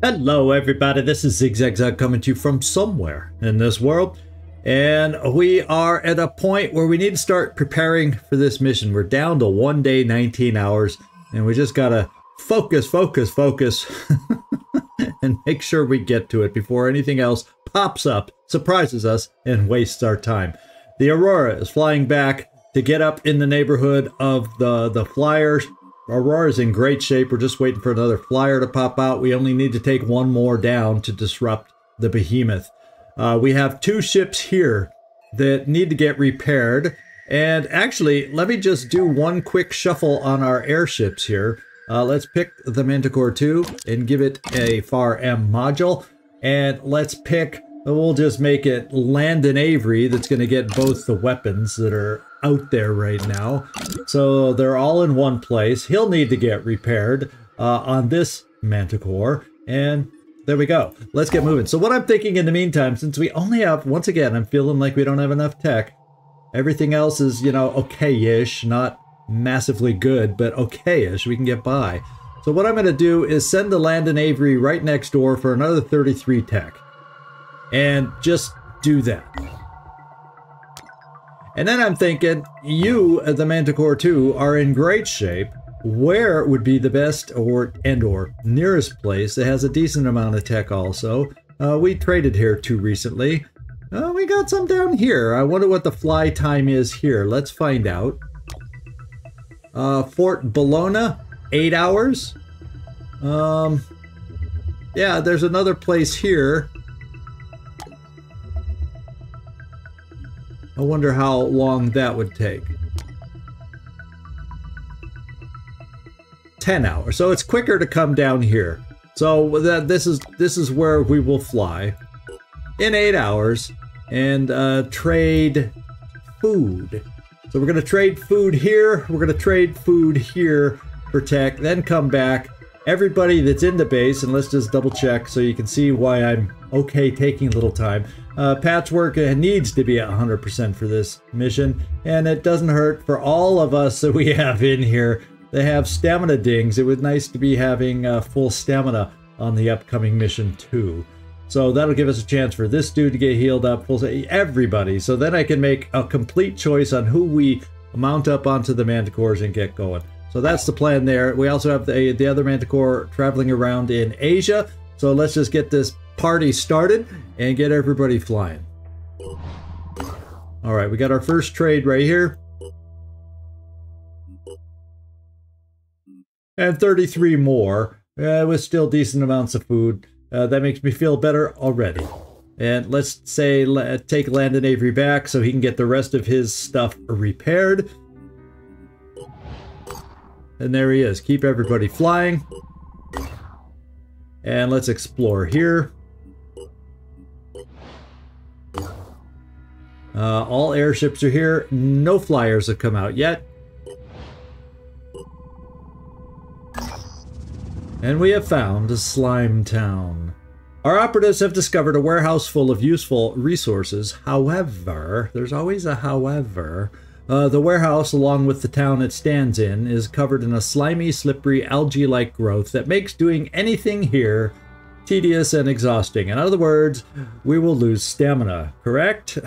Hello, everybody. This is ZigZagZog coming to you from somewhere in this world. And we are at a point where we need to start preparing for this mission. We're down to one day, 19 hours, and we just got to focus, focus, focus, and make sure we get to it before anything else pops up, surprises us, and wastes our time. The Aurora is flying back to get up in the neighborhood of the, the flyers Aurora's in great shape. We're just waiting for another flyer to pop out. We only need to take one more down to disrupt the behemoth. Uh, we have two ships here that need to get repaired. And actually, let me just do one quick shuffle on our airships here. Uh, let's pick the Manticore 2 and give it a FAR M module. And let's pick, we'll just make it Landon Avery that's going to get both the weapons that are out there right now. So they're all in one place. He'll need to get repaired uh, on this Manticore. And there we go. Let's get moving. So what I'm thinking in the meantime, since we only have, once again, I'm feeling like we don't have enough tech. Everything else is, you know, okay-ish, not massively good, but okay-ish. We can get by. So what I'm going to do is send the Landon Avery right next door for another 33 tech. And just do that. And then I'm thinking, you, the Manticore 2, are in great shape. Where would be the best or and or nearest place that has a decent amount of tech also? Uh, we traded here too recently. Uh, we got some down here. I wonder what the fly time is here. Let's find out. Uh, Fort Bologna, eight hours. Um, yeah, there's another place here. I wonder how long that would take. 10 hours. So it's quicker to come down here. So that this is this is where we will fly in 8 hours and uh, trade food. So we're going to trade food here, we're going to trade food here for tech, then come back. Everybody that's in the base, and let's just double check so you can see why I'm okay taking a little time. Uh, patchwork needs to be 100% for this mission, and it doesn't hurt for all of us that we have in here. They have stamina dings. It was nice to be having uh, full stamina on the upcoming mission too. So that'll give us a chance for this dude to get healed up, full everybody. So then I can make a complete choice on who we mount up onto the manticores and get going. So that's the plan there. We also have the, the other manticore traveling around in Asia. So let's just get this party started and get everybody flying. All right, we got our first trade right here. And 33 more uh, with still decent amounts of food. Uh, that makes me feel better already. And let's say take Landon Avery back so he can get the rest of his stuff repaired. And there he is. Keep everybody flying. And let's explore here. Uh, all airships are here. No flyers have come out yet. And we have found a slime town. Our operatives have discovered a warehouse full of useful resources. However, there's always a however. Uh, the warehouse, along with the town it stands in, is covered in a slimy, slippery, algae-like growth that makes doing anything here tedious and exhausting. In other words, we will lose stamina, correct?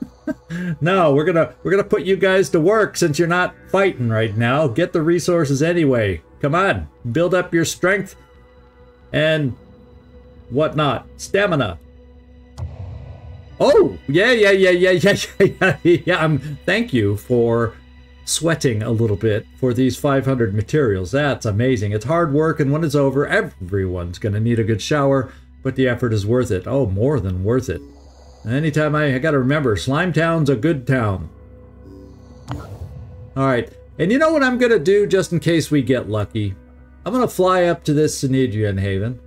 no, we're gonna we're gonna put you guys to work since you're not fighting right now. Get the resources anyway. Come on, build up your strength and whatnot. Stamina. Oh, yeah, yeah, yeah, yeah, yeah, yeah, yeah. yeah. Um, thank you for sweating a little bit for these 500 materials. That's amazing. It's hard work, and when it's over, everyone's going to need a good shower, but the effort is worth it. Oh, more than worth it. Anytime I, I got to remember, Slime Town's a good town. All right, and you know what I'm going to do just in case we get lucky? I'm going to fly up to this Synedrion Haven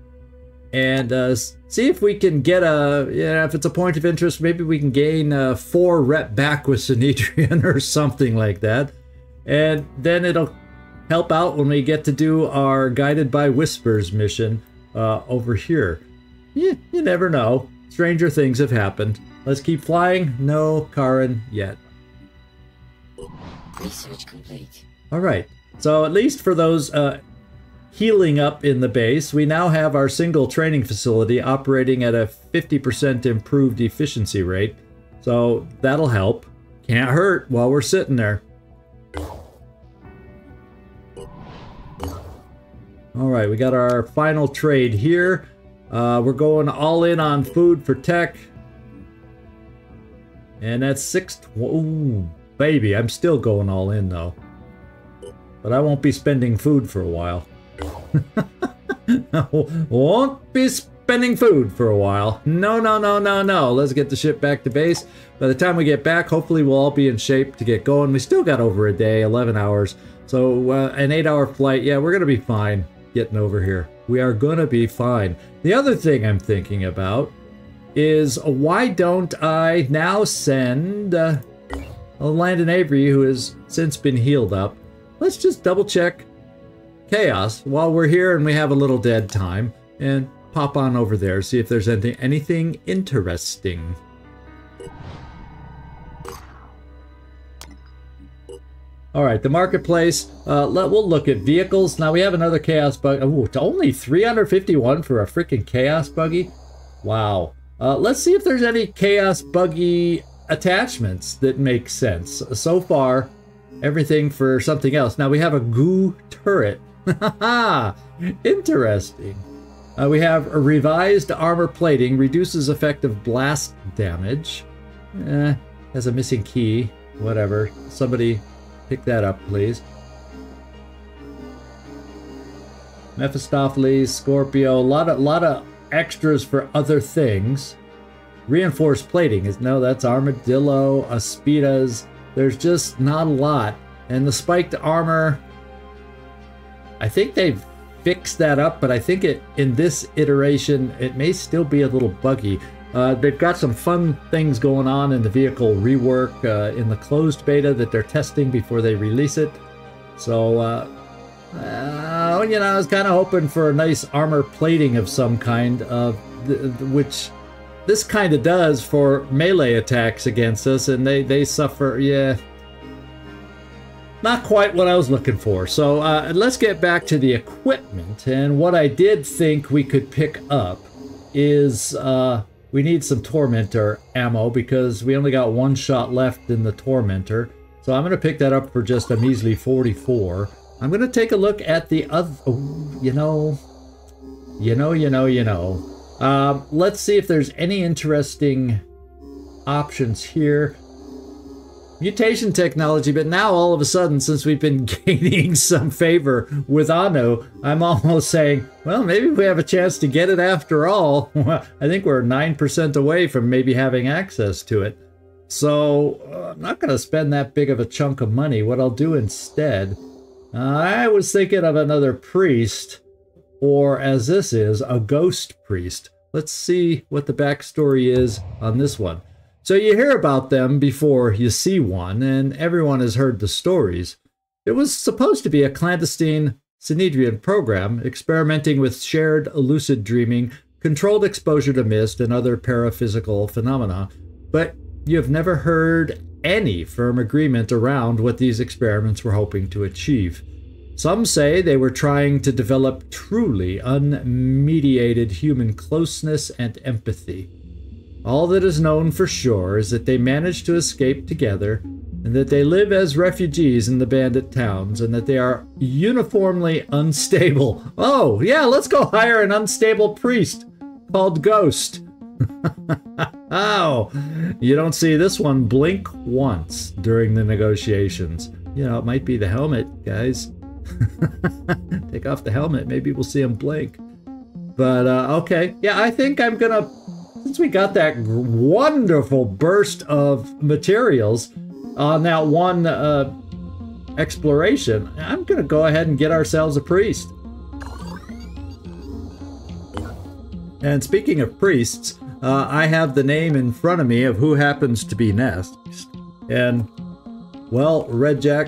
and uh, see if we can get a, you know, if it's a point of interest, maybe we can gain a four rep back with Synedrion or something like that. And then it'll help out when we get to do our Guided by Whispers mission uh, over here. You, you never know. Stranger things have happened. Let's keep flying. No Charun yet. Research complete. All right. So at least for those uh, healing up in the base. We now have our single training facility operating at a 50% improved efficiency rate. So that'll help. Can't hurt while we're sitting there. All right, we got our final trade here. Uh, we're going all in on food for tech. And that's six. Ooh, baby, I'm still going all in though. But I won't be spending food for a while. won't be spending food for a while. No, no, no, no, no. Let's get the ship back to base. By the time we get back, hopefully we'll all be in shape to get going. We still got over a day, 11 hours. So uh, an eight hour flight, yeah, we're going to be fine getting over here. We are going to be fine. The other thing I'm thinking about is why don't I now send uh, Landon Avery, who has since been healed up. Let's just double check Kaos while we're here and we have a little dead time and pop on over there, see if there's anything, anything interesting. All right, the marketplace. Uh, let, we'll look at vehicles. Now we have another Kaos bug. Oh, it's only 351 for a freaking Kaos buggy. Wow. Uh, let's see if there's any Kaos buggy attachments that make sense. So far, everything for something else. Now we have a goo turret. Interesting. Uh, we have a revised armor plating, reduces effective blast damage. Eh, has a missing key. Whatever. Somebody pick that up, please. Mephistopheles, Scorpio, a lot of lot of extras for other things. Reinforced plating is no, that's Armadillo, Aspidas. There's just not a lot. And the spiked armor, I think they've fixed that up, but I think it in this iteration it may still be a little buggy. Uh, they've got some fun things going on in the vehicle rework uh, in the closed beta that they're testing before they release it. So, uh, uh you know, I was kind of hoping for a nice armor plating of some kind, of which this kind of does for melee attacks against us, and they, they suffer, yeah. Not quite what I was looking for. So uh, let's get back to the equipment. And what I did think we could pick up is uh, we need some Tormentor ammo because we only got one shot left in the Tormentor. So I'm going to pick that up for just a measly 44. I'm going to take a look at the other, oh, you know, you know, you know, you know. Um, let's see if there's any interesting options here. Mutation technology, but now all of a sudden, since we've been gaining some favor with Anu, I'm almost saying, well, maybe we have a chance to get it after all. I think we're 9% away from maybe having access to it. So uh, I'm not going to spend that big of a chunk of money. What I'll do instead, uh, I was thinking of another priest, or as this is, a ghost priest. Let's see what the backstory is on this one. So you hear about them before you see one, and everyone has heard the stories. It was supposed to be a clandestine Synedrion program experimenting with shared lucid dreaming, controlled exposure to mist, and other paraphysical phenomena, but you've never heard any firm agreement around what these experiments were hoping to achieve. Some say they were trying to develop truly unmediated human closeness and empathy. All that is known for sure is that they managed to escape together, and that they live as refugees in the bandit towns, and that they are uniformly unstable. Oh, yeah, let's go hire an unstable priest called Ghost. oh, you don't see this one blink once during the negotiations. You know, it might be the helmet, guys. Take off the helmet. Maybe we'll see him blink. But uh, okay, yeah, I think I'm gonna. Since we got that wonderful burst of materials on that one uh, exploration, I'm gonna go ahead and get ourselves a priest. And speaking of priests, uh, I have the name in front of me of who happens to be next. And, well, Red Jack,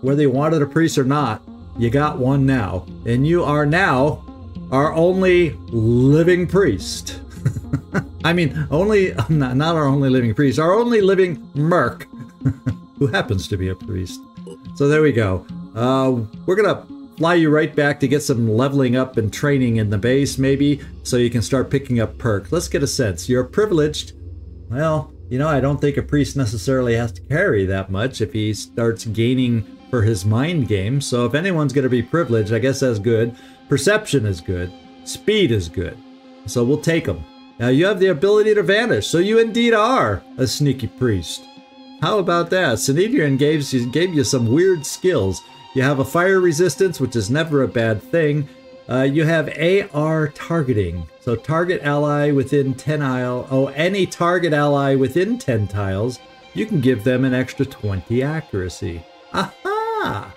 whether you wanted a priest or not, you got one now. And you are now our only living priest. I mean, only, not, not our only living priest, our only living merc, who happens to be a priest. So there we go. Uh, we're going to fly you right back to get some leveling up and training in the base, maybe, so you can start picking up perks. Let's get a sense. You're privileged. Well, you know, I don't think a priest necessarily has to carry that much if he starts gaining for his mind game. So if anyone's going to be privileged, I guess that's good. Perception is good. Speed is good. So we'll take them. Now you have the ability to vanish, so you indeed are a sneaky priest. How about that? Synedrion gave you, gave you some weird skills. You have a fire resistance, which is never a bad thing. Uh, you have AR targeting. So target ally within 10 tile. Oh, any target ally within 10 tiles, you can give them an extra 20 accuracy. Aha!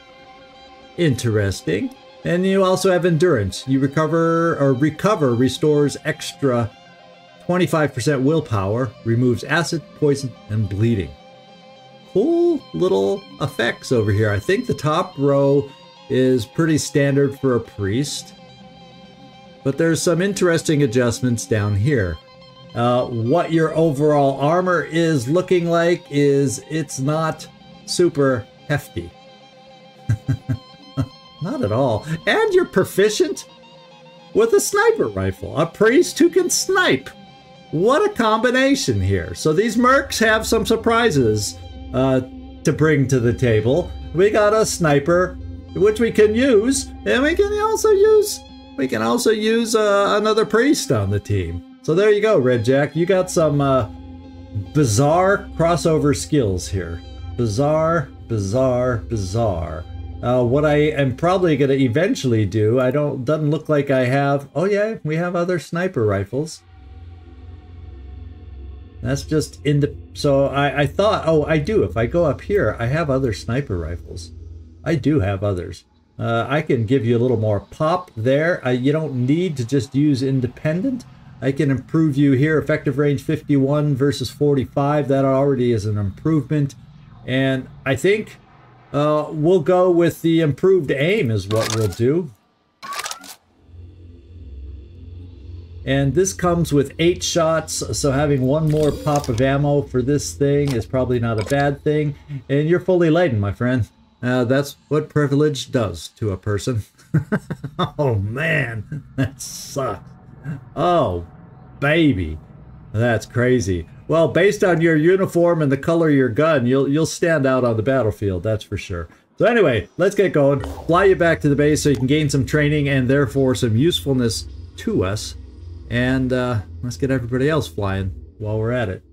Interesting. And you also have endurance. You recover or recover restores extra 25% willpower, removes acid, poison, and bleeding cool little effects over here. I think the top row is pretty standard for a priest. But there's some interesting adjustments down here. Uh, what your overall armor is looking like is it's not super hefty. not at all. And you're proficient with a sniper rifle. A priest who can snipe. What a combination here. So these mercs have some surprises uh, to bring to the table. We got a sniper, which we can use, and we can also use we can also use uh, another priest on the team. So there you go, Red Jack. You got some uh, bizarre crossover skills here. Bizarre, bizarre, bizarre. Uh, what I am probably going to eventually do, I don't, doesn't look like I have, oh yeah, we have other sniper rifles. That's just in the. So I, I thought, oh, I do. If I go up here, I have other sniper rifles. I do have others. Uh, I can give you a little more pop there. you don't need to just use independent. I can improve you here. Effective range 51 versus 45. That already is an improvement. And I think uh, we'll go with the improved aim is what we'll do. And this comes with eight shots, so having one more pop of ammo for this thing is probably not a bad thing. And you're fully laden, my friend. Uh, that's what privilege does to a person. oh man, that sucks. Oh, baby. That's crazy. Well, based on your uniform and the color of your gun, you'll you'll stand out on the battlefield, that's for sure. So anyway, let's get going. Fly you back to the base so you can gain some training and therefore some usefulness to us and uh, let's get everybody else flying while we're at it.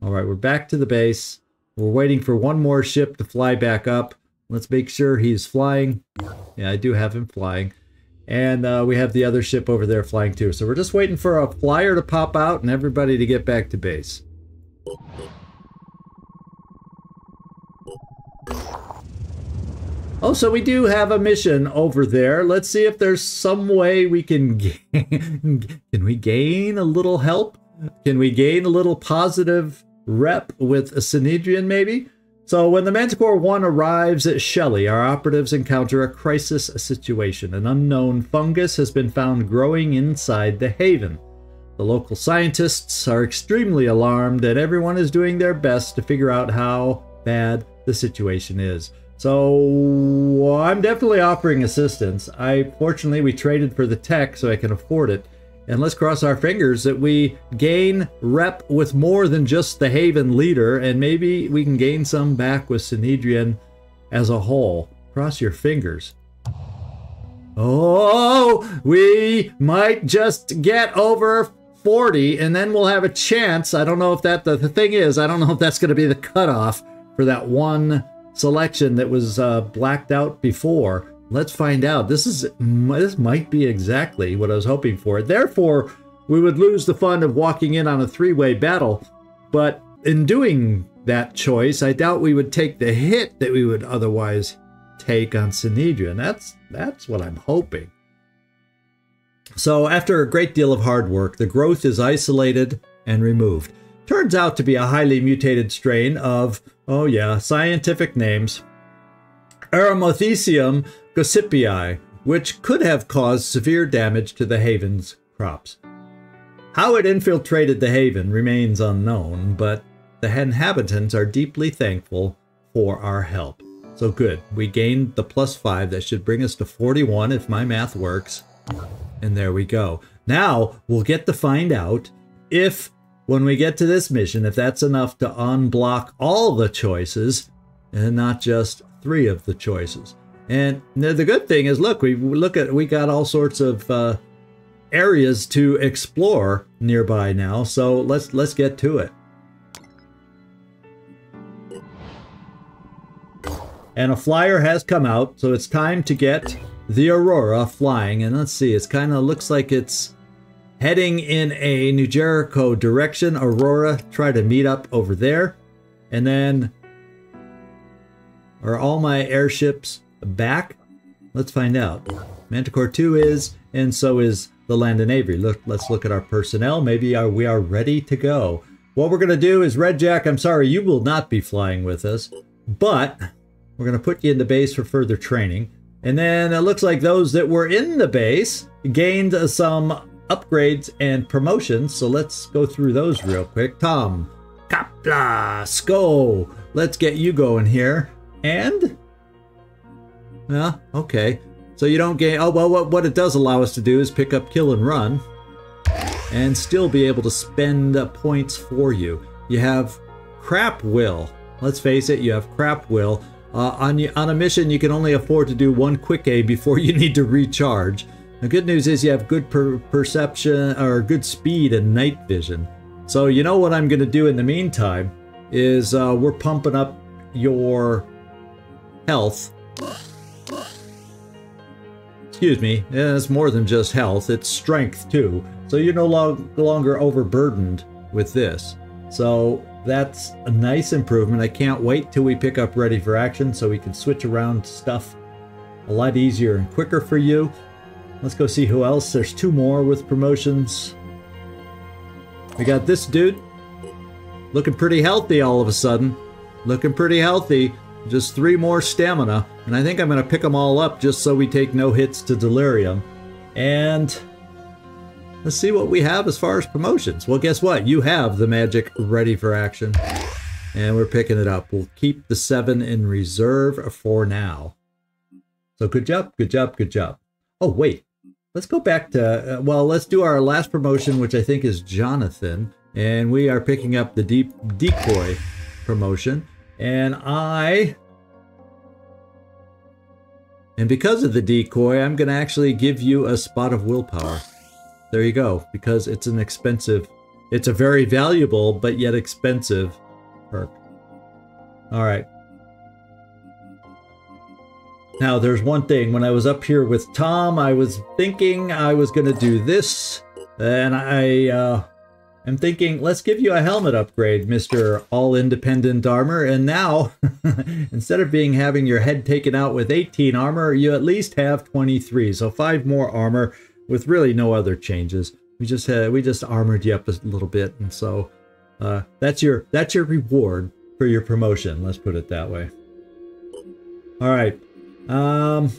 All right, we're back to the base. We're waiting for one more ship to fly back up. Let's make sure he's flying. Yeah, I do have him flying. And uh, we have the other ship over there flying too. So we're just waiting for a flyer to pop out and everybody to get back to base. Oh, so we do have a mission over there. Let's see if there's some way we can gain, can we gain a little help? Can we gain a little positive rep with a Synedrion maybe? So when the Manticore 1 arrives at Shelly, our operatives encounter a crisis situation. An unknown fungus has been found growing inside the Haven. The local scientists are extremely alarmed and everyone is doing their best to figure out how bad the situation is. So I'm definitely offering assistance. I fortunately we traded for the tech so I can afford it. And let's cross our fingers that we gain rep with more than just the Haven leader, and maybe we can gain some back with Synedrion as a whole. Cross your fingers. Oh, we might just get over 40, and then we'll have a chance. I don't know if that, the, the thing is, I don't know if that's going to be the cutoff for that one selection that was uh, blacked out before. Let's find out. This is this might be exactly what I was hoping for. Therefore, we would lose the fun of walking in on a three-way battle. But in doing that choice, I doubt we would take the hit that we would otherwise take on Synedrion. That's that's what I'm hoping. So after a great deal of hard work, the growth is isolated and removed. Turns out to be a highly mutated strain of Oh yeah, scientific names. Aromathecium gossipii, which could have caused severe damage to the Haven's crops. How it infiltrated the Haven remains unknown, but the inhabitants are deeply thankful for our help. So good. We gained the plus 5. That should bring us to 41 if my math works. And there we go. Now, we'll get to find out if, when we get to this mission, if that's enough to unblock all the choices and not just three of the choices. And the good thing is, look, we look at we got all sorts of uh, areas to explore nearby now. So let's let's get to it. And a flyer has come out, so it's time to get the Aurora flying. And let's see, it kind of looks like it's heading in a New Jericho direction. Aurora, try to meet up over there. And then, are all my airships back? Let's find out. Manticore 2 is, and so is the Landon Avery. Look, let's look at our personnel. Maybe are, we are ready to go. What we're going to do is, Red Jack, I'm sorry, you will not be flying with us, but we're going to put you in the base for further training. And then it looks like those that were in the base gained some upgrades and promotions. So let's go through those real quick. Tom, Kapla, Sko, let's get you going here. And yeah, okay. So you don't gain. Oh, well, what, what it does allow us to do is pick up kill and run and still be able to spend points for you. You have crap will. Let's face it, you have crap will. Uh, on, on a mission, you can only afford to do one quick aid before you need to recharge. The good news is you have good per perception or good speed and night vision. So you know what I'm going to do in the meantime is uh, we're pumping up your health excuse me, it's more than just health, it's strength too. So you're no longer overburdened with this. So that's a nice improvement. I can't wait till we pick up Ready for Action so we can switch around stuff a lot easier and quicker for you. Let's go see who else. There's two more with promotions. We got this dude. Looking pretty healthy all of a sudden. Looking pretty healthy. Just three more stamina, and I think I'm going to pick them all up just so we take no hits to delirium. And let's see what we have as far as promotions. Well, guess what? You have the magic ready for action, and we're picking it up. We'll keep the seven in reserve for now. So good job, good job, good job. Oh, wait. Let's go back to, uh, well, let's do our last promotion, which I think is Jonathan. And we are picking up the deep decoy promotion. And I... And because of the decoy, I'm going to actually give you a spot of willpower. There you go, because it's an expensive... It's a very valuable, but yet expensive perk. Alright. Now, there's one thing. When I was up here with Tom, I was thinking I was going to do this. And I... Uh, I'm thinking, let's give you a helmet upgrade, Mr. All Independent Armor. And now, instead of being having your head taken out with 18 armor, you at least have 23. So five more armor with really no other changes. We just had, we just armored you up a little bit, and so uh, that's your that's your reward for your promotion. Let's put it that way. All right. Um,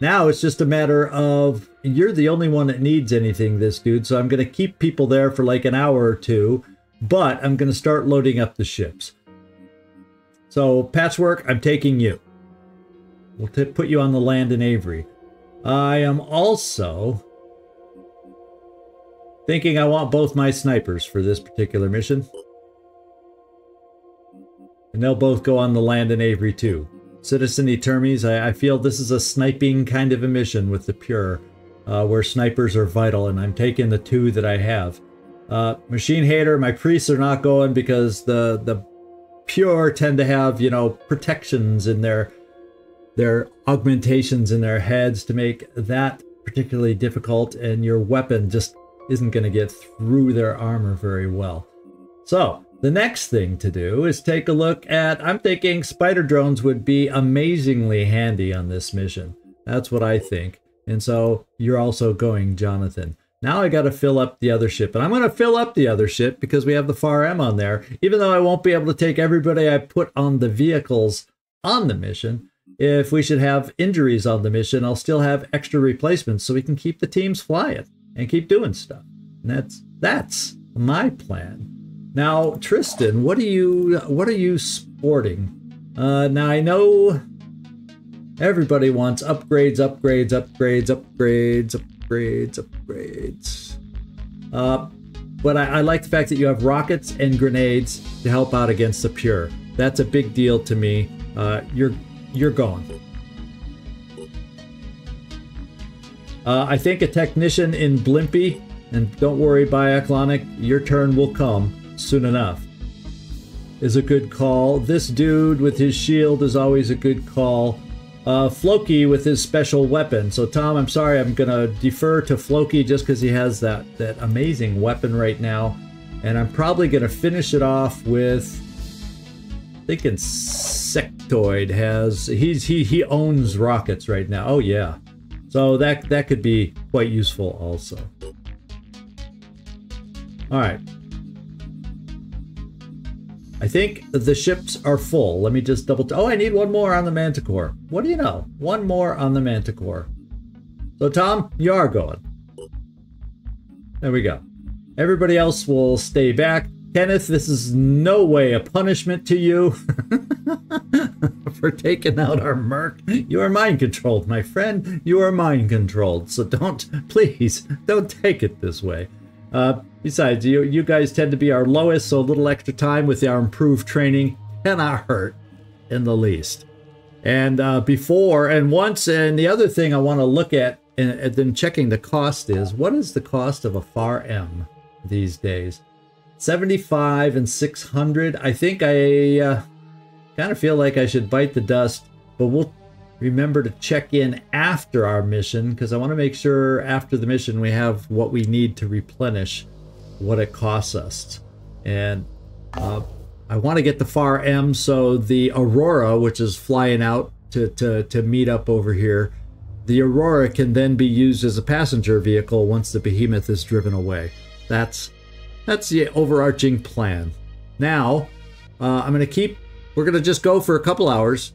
now it's just a matter of you're the only one that needs anything, this dude, so I'm going to keep people there for like an hour or two, but I'm going to start loading up the ships. So, Patchwork, I'm taking you. We'll put you on the Landon Avery. I am also thinking I want both my snipers for this particular mission. And they'll both go on the Landon Avery too. Citizen Etermes, I, I, feel this is a sniping kind of a mission with the Pure, uh, where snipers are vital, and I'm taking the two that I have. Uh, Machine Hater, my priests are not going because the the Pure tend to have, you know, protections in their their augmentations in their heads to make that particularly difficult, and your weapon just isn't going to get through their armor very well. So, the next thing to do is take a look at, I'm thinking spider drones would be amazingly handy on this mission. That's what I think. And so you're also going, Jonathan. Now I got to fill up the other ship. And I'm going to fill up the other ship because we have the FAR M on there. Even though I won't be able to take everybody I put on the vehicles on the mission, if we should have injuries on the mission, I'll still have extra replacements so we can keep the teams flying and keep doing stuff. And that's that's my plan. Now, Tristan, what are you what are you sporting? Uh, now I know Everybody wants upgrades, upgrades, upgrades, upgrades, upgrades, upgrades. Uh, but I, I like the fact that you have rockets and grenades to help out against the pure. That's a big deal to me. Uh, you're you're gone. Uh, I think a technician in Blimpy, and don't worry, Biaclonic, your turn will come soon enough. Is a good call. This dude with his shield is always a good call. Uh, Floki with his special weapon. So Tom, I'm sorry, I'm gonna defer to Floki just because he has that that amazing weapon right now, and I'm probably gonna finish it off with. Thinking Sectoid has he's he he owns rockets right now. Oh yeah, so that that could be quite useful also. All right. I think the ships are full. Let me just double. oh, I need one more on the Manticore. What do you know? One more on the Manticore. So, Tom, you are going. There we go. Everybody else will stay back. Kenneth, this is no way a punishment to you for taking out our merc. You are mind controlled, my friend. You are mind controlled. So don't, please, don't take it this way. Uh, besides, you, you guys tend to be our lowest, so a little extra time with our improved training cannot hurt in the least. And uh, before and once, and the other thing I want to look at, and, and then checking the cost is, what is the cost of a FAR M these days? 75 and 600. I think I uh, kind of feel like I should bite the dust, but we'll remember to check in after our mission because I want to make sure after the mission we have what we need to replenish what it costs us. And uh, I want to get the FAR M so the Aurora, which is flying out to, to, to meet up over here, the Aurora can then be used as a passenger vehicle once the Behemoth is driven away. That's that's the overarching plan. Now, uh, I'm going to keep, we're going to just go for a couple hours.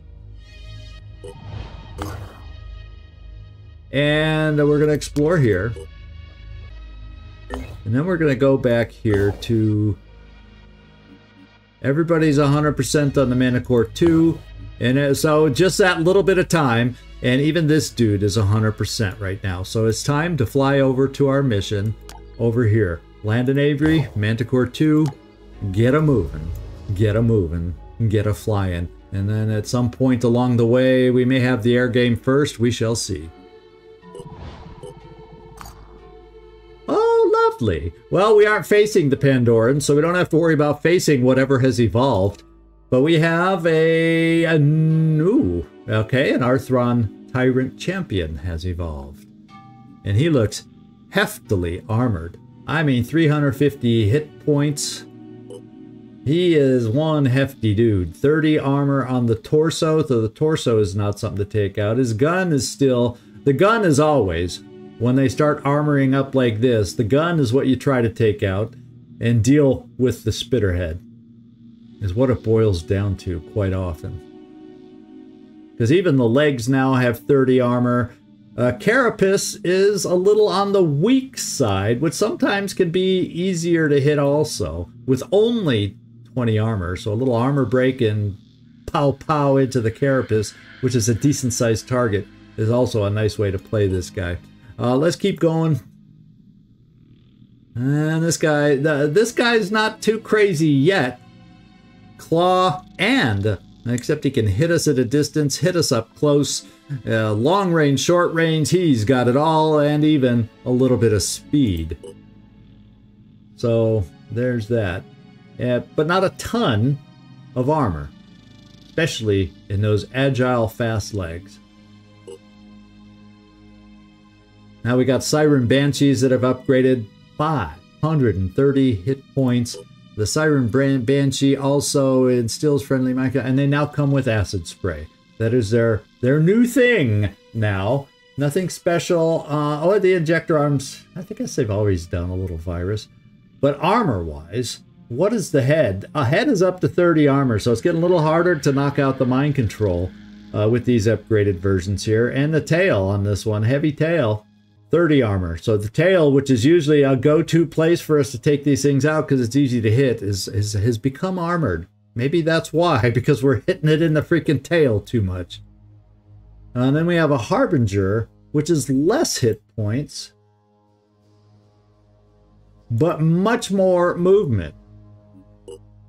And we're going to explore here. And then we're going to go back here to... Everybody's 100% on the Manticore 2. And uh, so just that little bit of time. And even this dude is 100% right now. So it's time to fly over to our mission over here. Landon Avery, Manticore 2, get a moving, get a moving, get a flying. And then at some point along the way, we may have the air game first, we shall see. Lovely. Well, we aren't facing the Pandoran, so we don't have to worry about facing whatever has evolved. But we have a, a new, okay, an Arthron Tyrant Champion has evolved. And he looks heftily armored. I mean, 350 hit points. He is one hefty dude. 30 armor on the torso, so the torso is not something to take out. His gun is still... The gun is always, when they start armoring up like this, the gun is what you try to take out and deal with the spitterhead. Is what it boils down to quite often. Because even the legs now have 30 armor. Uh, Carapace is a little on the weak side, which sometimes can be easier to hit also, with only 20 armor. So a little armor break and pow pow into the Carapace, which is a decent sized target, is also a nice way to play this guy. Uh, let's keep going. And this guy, the, this guy's not too crazy yet. Claw and, except he can hit us at a distance, hit us up close, uh, long range, short range, he's got it all, and even a little bit of speed. So there's that. Yeah, but not a ton of armor, especially in those agile, fast legs. Now we got Siren Banshees that have upgraded 530 hit points. The Siren Banshee also instills friendly mica, and they now come with acid spray. That is their their new thing now. Nothing special. Uh, oh, the injector arms. I think I they've always done a little virus. But armor-wise, what is the head? A head is up to 30 armor, so it's getting a little harder to knock out the mind control uh, with these upgraded versions here. And the tail on this one, heavy tail, 30 armor. So the tail, which is usually a go-to place for us to take these things out because it's easy to hit, is, is has become armored. Maybe that's why, because we're hitting it in the freaking tail too much. And then we have a Harbinger, which is less hit points, but much more movement.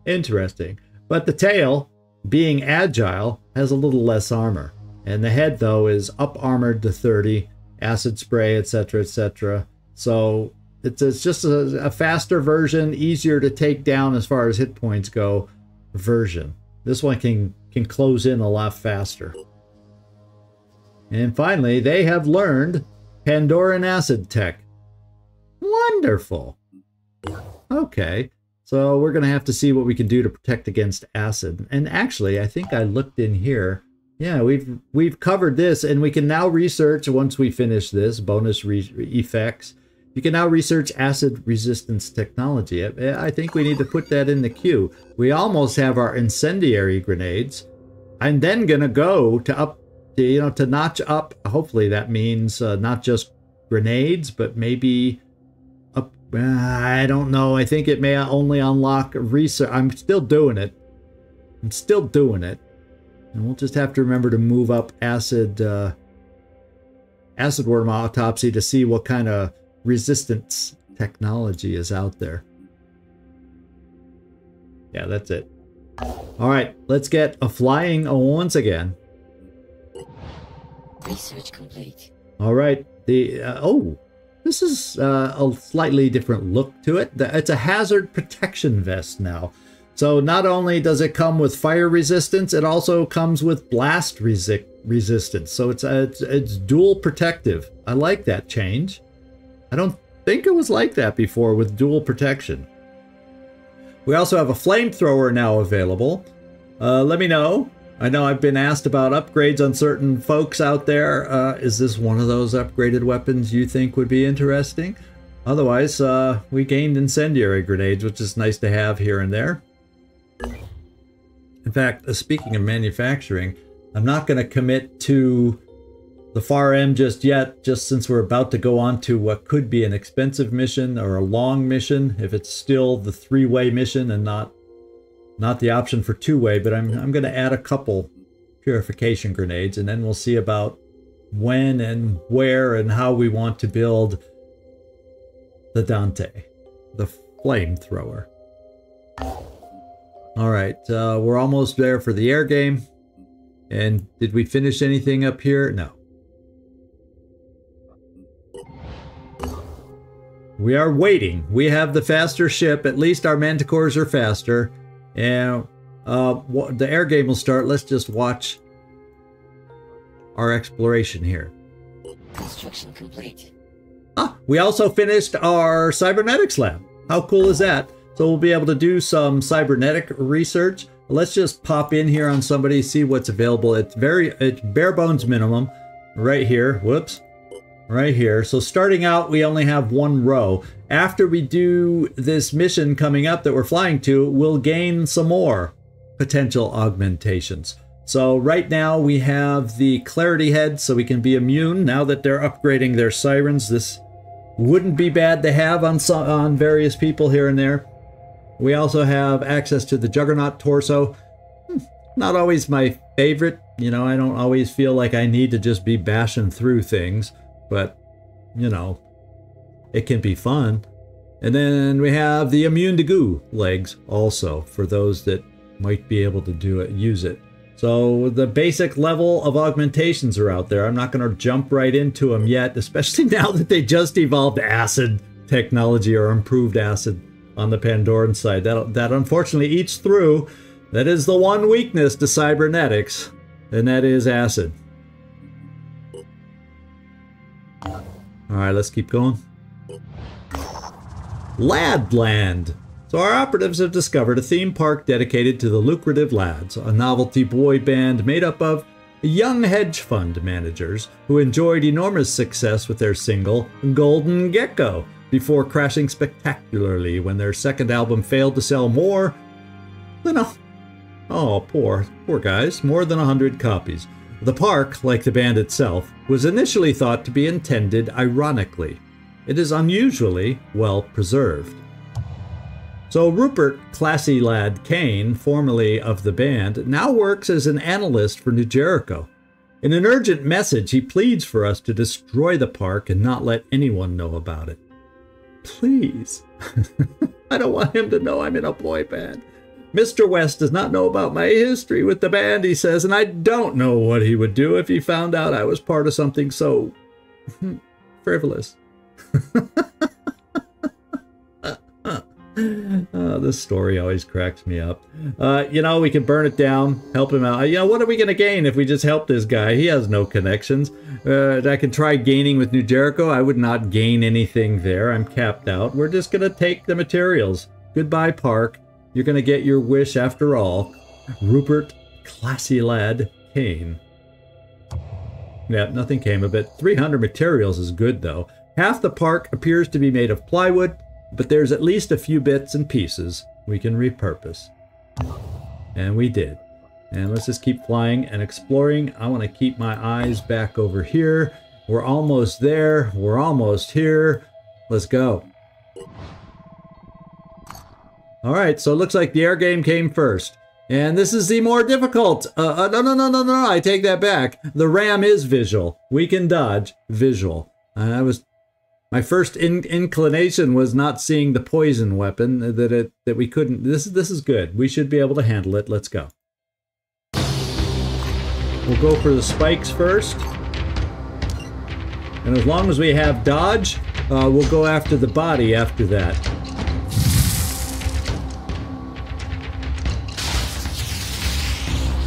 Interesting. But the tail, being agile, has a little less armor. And the head, though, is up armored to 30, acid spray, etc., etc. So it's, it's just a, a faster version, easier to take down as far as hit points go version. This one can, can close in a lot faster. And finally, they have learned Pandoran acid tech. Wonderful. Okay, so we're going to have to see what we can do to protect against acid. And actually, I think I looked in here. Yeah, we've we've covered this, and we can now research once we finish this bonus effects. You can now research acid resistance technology. I think we need to put that in the queue. We almost have our incendiary grenades. I'm then gonna go to up, to, you know, to notch up. Hopefully that means uh, not just grenades, but maybe up. Uh, I don't know. I think it may only unlock research. I'm still doing it. I'm still doing it, and we'll just have to remember to move up acid, uh, acid worm autopsy to see what kind of resistance technology is out there. Yeah, that's it. All right, let's get a flying once again. Research complete. All right, the uh, oh, this is uh, a slightly different look to it. It's a hazard protection vest now. So not only does it come with fire resistance, it also comes with blast resi resistance. So it's, uh, it's it's dual protective. I like that change. I don't think it was like that before with dual protection. We also have a flamethrower now available. Uh, let me know. I know I've been asked about upgrades on certain folks out there. Uh, is this one of those upgraded weapons you think would be interesting? Otherwise, uh, we gained incendiary grenades, which is nice to have here and there. In fact, uh, speaking of manufacturing, I'm not going to commit to the far M just yet, just since we're about to go on to what could be an expensive mission or a long mission, if it's still the three-way mission and not not the option for two-way, but I'm, I'm going to add a couple purification grenades, and then we'll see about when and where and how we want to build the Dante, the flamethrower. All right, uh, we're almost there for the air game. And did we finish anything up here? No. We are waiting. We have the faster ship. At least our manticores are faster. And uh, the air game will start. Let's just watch our exploration here. Construction complete. Ah, we also finished our cybernetics lab. How cool is that? So we'll be able to do some cybernetic research. Let's just pop in here on somebody, see what's available. It's very, it's bare bones minimum right here. Whoops right here. So starting out, we only have one row. After we do this mission coming up that we're flying to, we'll gain some more potential augmentations. So right now we have the clarity head so we can be immune now that they're upgrading their sirens. This wouldn't be bad to have on some, on various people here and there. We also have access to the Juggernaut torso. Hmm, not always my favorite. You know, I don't always feel like I need to just be bashing through things but you know, it can be fun. And then we have the immune to goo legs also for those that might be able to do it, use it. So the basic level of augmentations are out there. I'm not going to jump right into them yet, especially now that they just evolved acid technology or improved acid on the Pandoran side. That, that unfortunately eats through. That is the one weakness to cybernetics, and that is acid. Alright, let's keep going. Ladland! So our operatives have discovered a theme park dedicated to the lucrative lads, a novelty boy band made up of young hedge fund managers who enjoyed enormous success with their single Golden Gecko before crashing spectacularly when their second album failed to sell more than a oh poor poor guys more than a hundred copies the park, like the band itself, was initially thought to be intended ironically. It is unusually well preserved. So Rupert Classy Lad Kane, formerly of the band, now works as an analyst for New Jericho. In an urgent message, he pleads for us to destroy the park and not let anyone know about it. Please. I don't want him to know I'm in a boy band. Mr. West does not know about my history with the band, he says, and I don't know what he would do if he found out I was part of something so frivolous. oh, this story always cracks me up. Uh, you know, we can burn it down, help him out. You know, what are we going to gain if we just help this guy? He has no connections. Uh, I can try gaining with New Jericho. I would not gain anything there. I'm capped out. We're just going to take the materials. Goodbye, Park. You're going to get your wish after all. Rupert, classy lad, Kane. Yeah, nothing came of it. 300 materials is good, though. Half the park appears to be made of plywood, but there's at least a few bits and pieces we can repurpose. And we did. And let's just keep flying and exploring. I want to keep my eyes back over here. We're almost there. We're almost here. Let's go. All right, so it looks like the air game came first. And this is the more difficult. Uh, uh, no, no, no, no, no, I take that back. The RAM is visual. We can dodge visual. I was my first in inclination was not seeing the poison weapon that it that we couldn't this this is good. We should be able to handle it. Let's go. We'll go for the spikes first. And as long as we have dodge uh, we'll go after the body after that.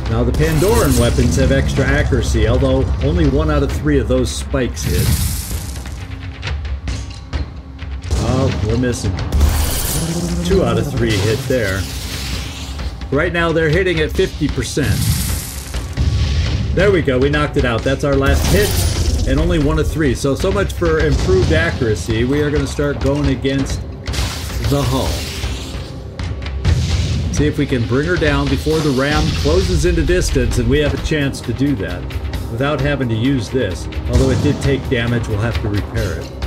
Now the Pandoran weapons have extra accuracy although only one out of three of those spikes hit we're missing. Two out of three hit there. Right now they're hitting at 50%. There we go, we knocked it out. That's our last hit, and only one of three. So, so much for improved accuracy. We are going to start going against the hull. See if we can bring her down before the ram closes into distance, and we have a chance to do that without having to use this. Although it did take damage, we'll have to repair it.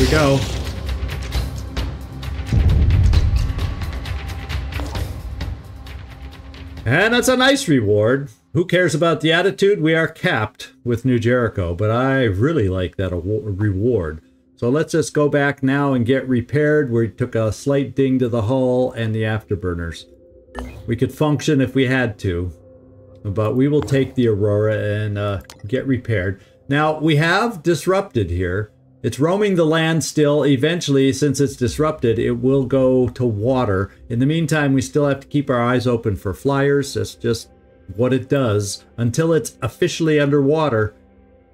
We go. And that's a nice reward. Who cares about the attitude? We are capped with New Jericho, but I really like that reward. So let's just go back now and get repaired. We took a slight ding to the hull and the afterburners. We could function if we had to, but we will take the Aurora and uh, get repaired. Now, we have disrupted here. It's roaming the land still. Eventually, since it's disrupted, it will go to water. In the meantime, we still have to keep our eyes open for flyers. That's just what it does. Until it's officially underwater,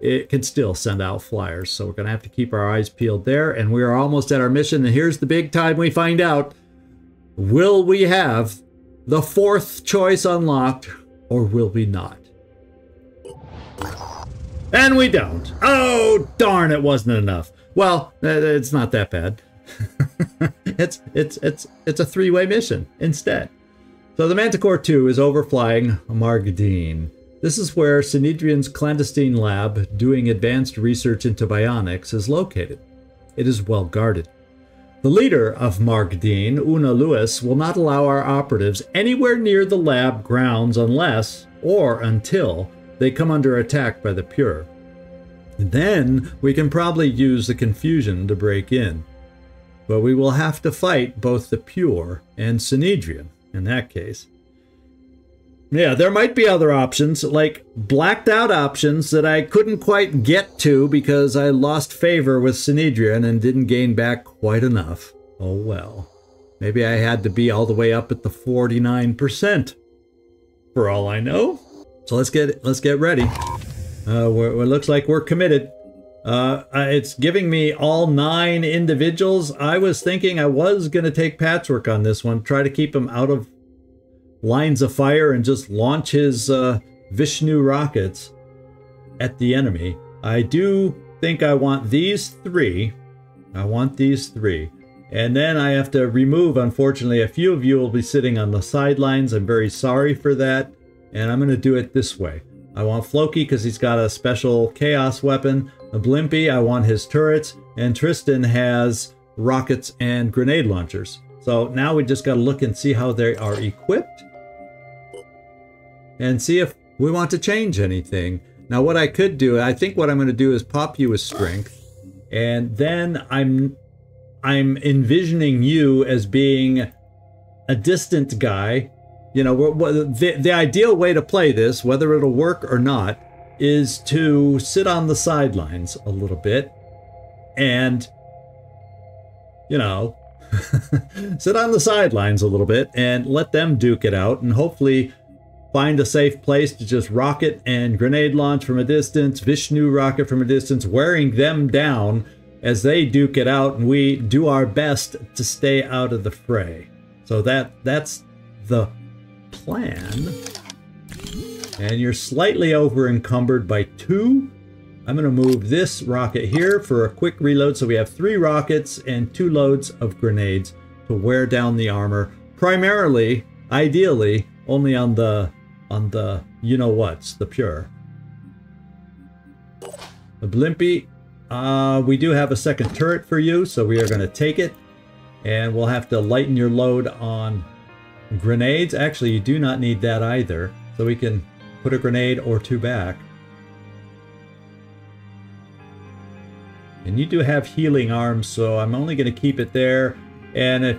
it can still send out flyers. So we're going to have to keep our eyes peeled there. And we are almost at our mission. And here's the big time we find out. Will we have the fourth choice unlocked or will we not? And we don't. Oh, darn, it wasn't enough. Well, uh, it's not that bad. it's it's it's it's a three-way mission instead. So the Manticore 2 is overflying Margdene. This is where Synedrion's clandestine lab doing advanced research into bionics is located. It is well guarded. The leader of Margdene, Una Lewis, will not allow our operatives anywhere near the lab grounds unless, or until, they come under attack by the Pure. Then we can probably use the confusion to break in. But we will have to fight both the Pure and Synedrion in that case. Yeah, there might be other options, like blacked out options that I couldn't quite get to because I lost favor with Synedrion and didn't gain back quite enough. Oh well. Maybe I had to be all the way up at the 49%. For all I know. So let's get let's get ready. Uh, it looks like we're committed. Uh, it's giving me all nine individuals. I was thinking I was going to take Patchwork on this one, try to keep him out of lines of fire and just launch his uh, Vishnu rockets at the enemy. I do think I want these three. I want these three. And then I have to remove, unfortunately, a few of you will be sitting on the sidelines. I'm very sorry for that and I'm going to do it this way. I want Floki because he's got a special Kaos weapon. A Blimpy, I want his turrets. And Tristan has rockets and grenade launchers. So now we just got to look and see how they are equipped. And see if we want to change anything. Now, what I could do, I think what I'm going to do is pop you with strength, and then I'm I'm envisioning you as being a distant guy. You know, the the ideal way to play this, whether it'll work or not, is to sit on the sidelines a little bit and you know sit on the sidelines a little bit and let them duke it out and hopefully find a safe place to just rocket and grenade launch from a distance, Vishnu rocket from a distance, wearing them down as they duke it out and we do our best to stay out of the fray. So that that's the plan. And you're slightly over encumbered by two. I'm going to move this rocket here for a quick reload. So we have three rockets and two loads of grenades to wear down the armor. Primarily, ideally, only on the on the you know what's the pure. The Blimpy, uh, we do have a second turret for you, so we are going to take it. And we'll have to lighten your load on grenades. Actually, you do not need that either. So we can put a grenade or two back. And you do have healing arms, so I'm only going to keep it there. And if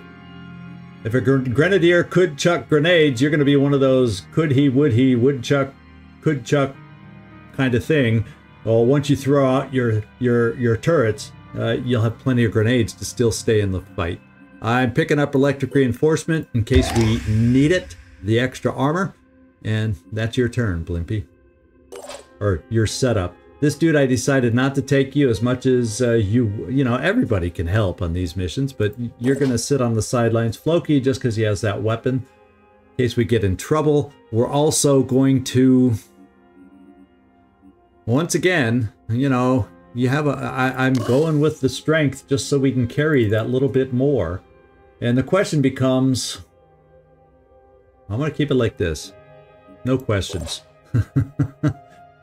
if a grenadier could chuck grenades, you're going to be one of those could he, would he, would chuck, could chuck kind of thing. Well, once you throw out your your your turrets, uh, you'll have plenty of grenades to still stay in the fight. I'm picking up electric reinforcement in case we need it, the extra armor, and that's your turn, Blimpy, or your setup. This dude, I decided not to take you as much as uh, you, you know, everybody can help on these missions, but you're going to sit on the sidelines. Floki, just because he has that weapon, in case we get in trouble. We're also going to, once again, you know, you have a, I, I'm going with the strength just so we can carry that little bit more. And the question becomes, I'm going to keep it like this. No questions.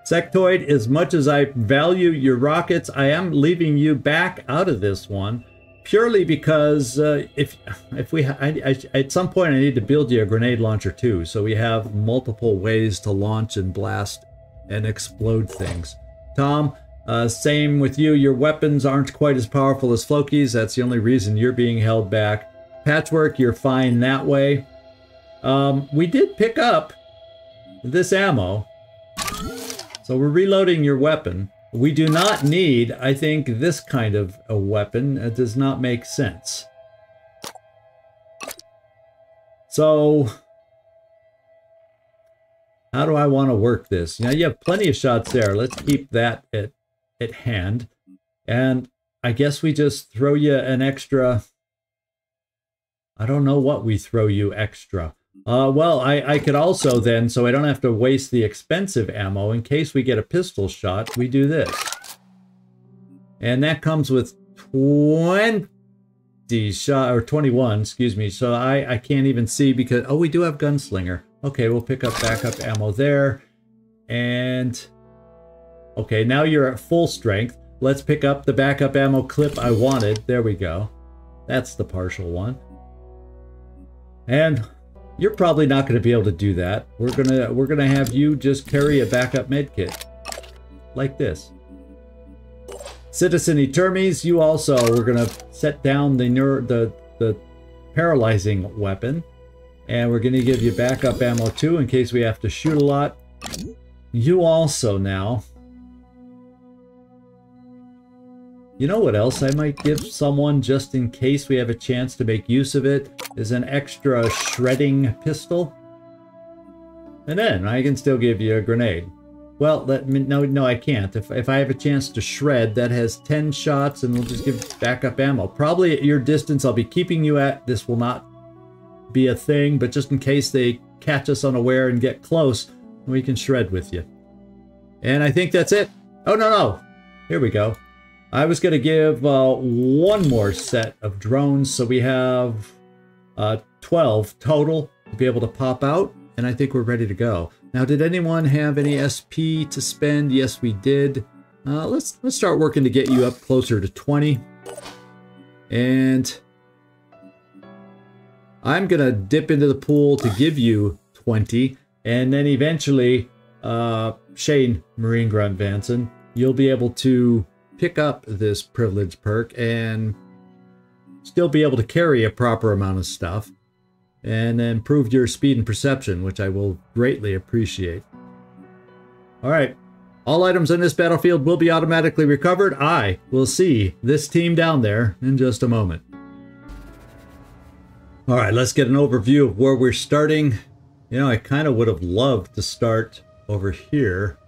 Sectoid, as much as I value your rockets, I am leaving you back out of this one purely because uh, if if we I, I, at some point I need to build you a grenade launcher too, so we have multiple ways to launch and blast and explode things. Tom, uh, same with you. Your weapons aren't quite as powerful as Floki's. That's the only reason you're being held back. Patchwork, you're fine that way. Um, we did pick up this ammo. So we're reloading your weapon. We do not need, I think, this kind of a weapon. It does not make sense. So, how do I want to work this? Now, you have plenty of shots there. Let's keep that at, at hand. And I guess we just throw you an extra... I don't know what we throw you extra. Uh, well, I, I could also then, so I don't have to waste the expensive ammo, in case we get a pistol shot, we do this. And that comes with 20 shot, or 21, excuse me. So I, I can't even see because, oh, we do have Gunslinger. Okay, we'll pick up backup ammo there. And, okay, now you're at full strength. Let's pick up the backup ammo clip I wanted. There we go. That's the partial one. And you're probably not going to be able to do that. We're gonna we're gonna have you just carry a backup medkit, like this. Citizen Etermes, you also we're gonna set down the the the paralyzing weapon, and we're gonna give you backup ammo too in case we have to shoot a lot. You also now You know what else I might give someone just in case we have a chance to make use of it is an extra shredding pistol. And then I can still give you a grenade. Well, let me, no, no, I can't. If, if I have a chance to shred, that has 10 shots and we'll just give backup ammo. Probably at your distance I'll be keeping you at. This will not be a thing, but just in case they catch us unaware and get close, we can shred with you. And I think that's it. Oh, no, no. Here we go. I was going to give uh, one more set of drones, so we have uh, 12 total to be able to pop out, and I think we're ready to go. Now, did anyone have any SP to spend? Yes, we did. Uh, let's let's start working to get you up closer to 20. And I'm gonna dip into the pool to give you 20, and then eventually uh, Shane Marine Grunt Vanson, you'll be able to pick up this privilege perk and still be able to carry a proper amount of stuff and improve your speed and perception, which I will greatly appreciate. All right. All items on this battlefield will be automatically recovered. I will see this team down there in just a moment. All right, let's get an overview of where we're starting. You know, I kind of would have loved to start over here.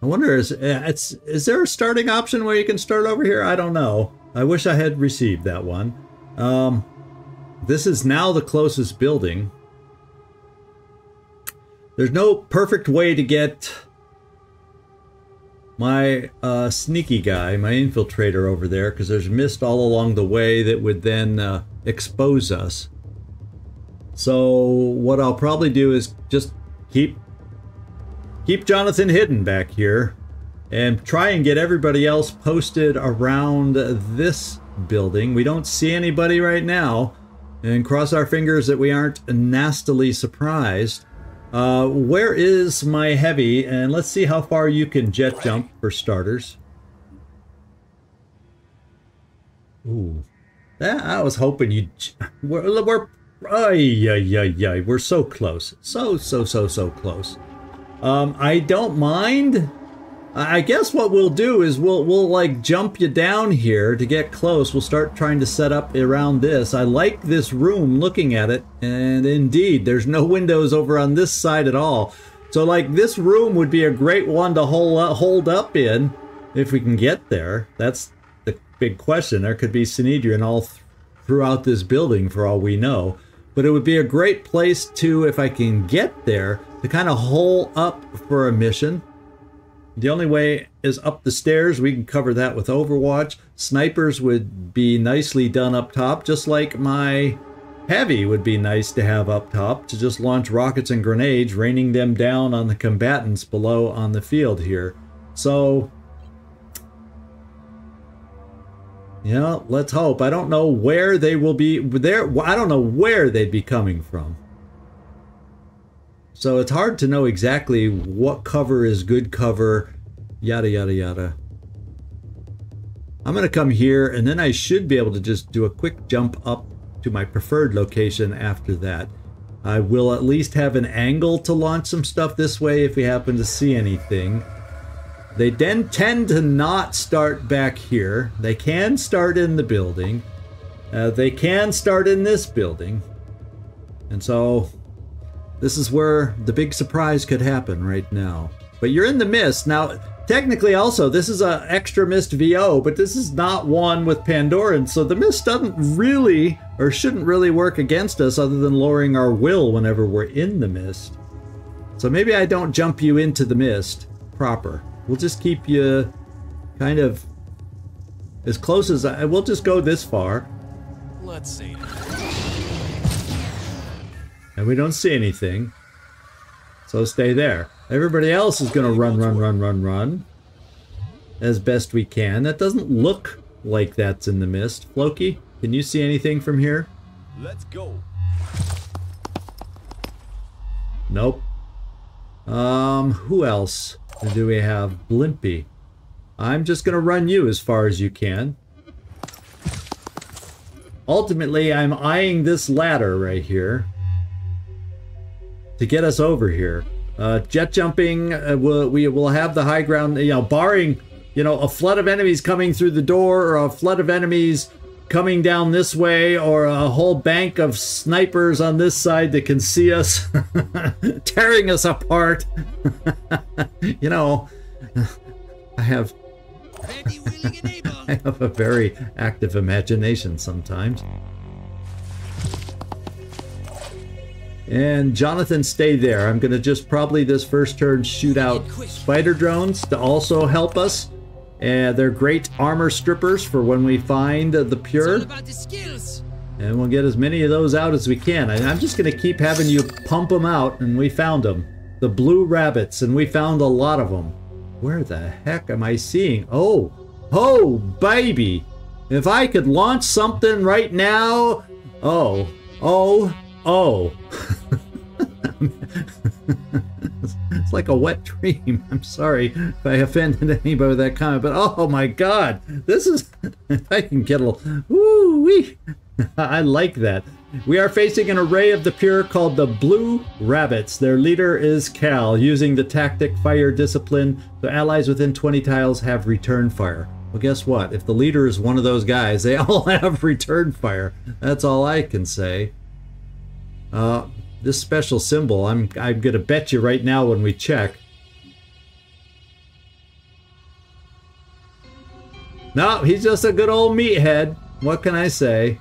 I wonder, is, uh, it's, is there a starting option where you can start over here? I don't know. I wish I had received that one. Um, this is now the closest building. There's no perfect way to get my uh, sneaky guy, my infiltrator over there, because there's mist all along the way that would then uh, expose us. So what I'll probably do is just keep keep Jonathan hidden back here and try and get everybody else posted around this building. We don't see anybody right now and cross our fingers that we aren't nastily surprised. Uh, where is my heavy? And let's see how far you can jet jump for starters. Ooh. That, I was hoping you'd... We're, we're, ay, ay, ay, ay, we're so close. So, so, so, so close. Um, I don't mind. I guess what we'll do is we'll we'll like jump you down here to get close. We'll start trying to set up around this. I like this room looking at it, and indeed, there's no windows over on this side at all. So like this room would be a great one to hold uh, hold up in if we can get there. That's the big question. There could be Synedrion all th throughout this building for all we know. But it would be a great place to, if I can get there, to kind of hole up for a mission. The only way is up the stairs. We can cover that with Overwatch. Snipers would be nicely done up top, just like my heavy would be nice to have up top to just launch rockets and grenades, raining them down on the combatants below on the field here. So, know, let's hope. I don't know where they will be there. I don't know where they'd be coming from. So it's hard to know exactly what cover is good cover, yada, yada, yada. I'm going to come here and then I should be able to just do a quick jump up to my preferred location after that. I will at least have an angle to launch some stuff this way if we happen to see anything. They then tend to not start back here. They can start in the building. Uh, they can start in this building. And so this is where the big surprise could happen right now. But you're in the mist. Now, technically also, this is a extra mist VO, but this is not one with Pandoran, so the mist doesn't really, or shouldn't really work against us other than lowering our will whenever we're in the mist. So maybe I don't jump you into the mist proper. We'll just keep you kind of as close as I... We'll just go this far. Let's see. And we don't see anything. So stay there. Everybody else is going to run, run, run, run, run as best we can. That doesn't look like that's in the mist. Floki, can you see anything from here? Let's go. Nope. Um, who else do we have? Blimpy. I'm just going to run you as far as you can. Ultimately, I'm eyeing this ladder right here to get us over here. Uh, jet jumping, uh, we'll, we will have the high ground, you know, barring, you know, a flood of enemies coming through the door or a flood of enemies coming down this way or a whole bank of snipers on this side that can see us tearing us apart. you know, I have I have a very active imagination sometimes. And Jonathan, stay there. I'm going to just probably this first turn shoot out spider drones to also help us. And they're great armor strippers for when we find the pure. And we'll get as many of those out as we can. And I'm just going to keep having you pump them out. And we found them. The blue rabbits. And we found a lot of them. Where the heck am I seeing? Oh. Oh, baby. If I could launch something right now. Oh. Oh. Oh. It's like a wet dream. I'm sorry if I offended anybody with that comment, but oh my god, this is. If I can get a little. Woo wee! I like that. We are facing an array of the pure called the Blue Rabbits. Their leader is Cal, using the tactic Fire Discipline, so allies within 20 tiles have return fire. Well, guess what? If the leader is one of those guys, they all have return fire. That's all I can say. Uh, this special symbol, I'm, I'm going to bet you right now when we check. No, he's just a good old meathead. What can I say?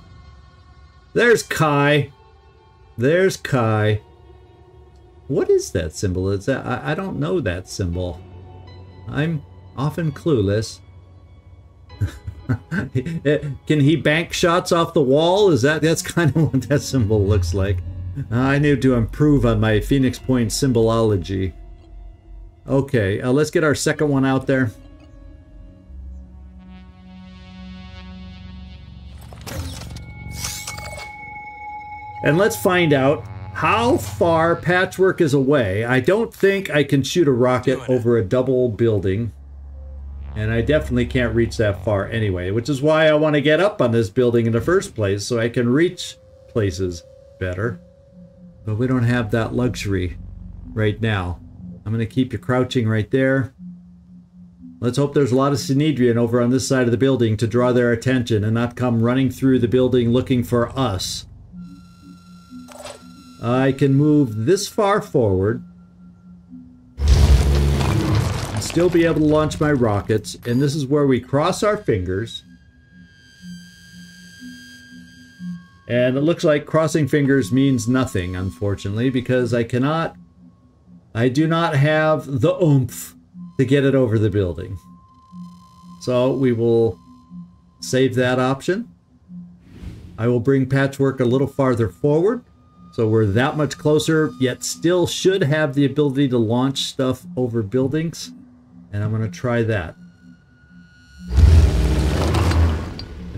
There's Kai. There's Kai. What is that symbol? Is that I, I don't know that symbol. I'm often clueless. Can he bank shots off the wall? Is that that's kind of what that symbol looks like? I need to improve on my Phoenix Point symbolology. Okay, uh, let's get our second one out there. And let's find out how far Patchwork is away. I don't think I can shoot a rocket over a double building. And I definitely can't reach that far anyway, which is why I want to get up on this building in the first place, so I can reach places better. But we don't have that luxury right now. I'm going to keep you crouching right there. Let's hope there's a lot of Synedrion over on this side of the building to draw their attention and not come running through the building looking for us. I can move this far forward and still be able to launch my rockets. And this is where we cross our fingers. And it looks like crossing fingers means nothing, unfortunately, because I cannot, I do not have the oomph to get it over the building. So we will save that option. I will bring patchwork a little farther forward. So we're that much closer, yet still should have the ability to launch stuff over buildings. And I'm going to try that.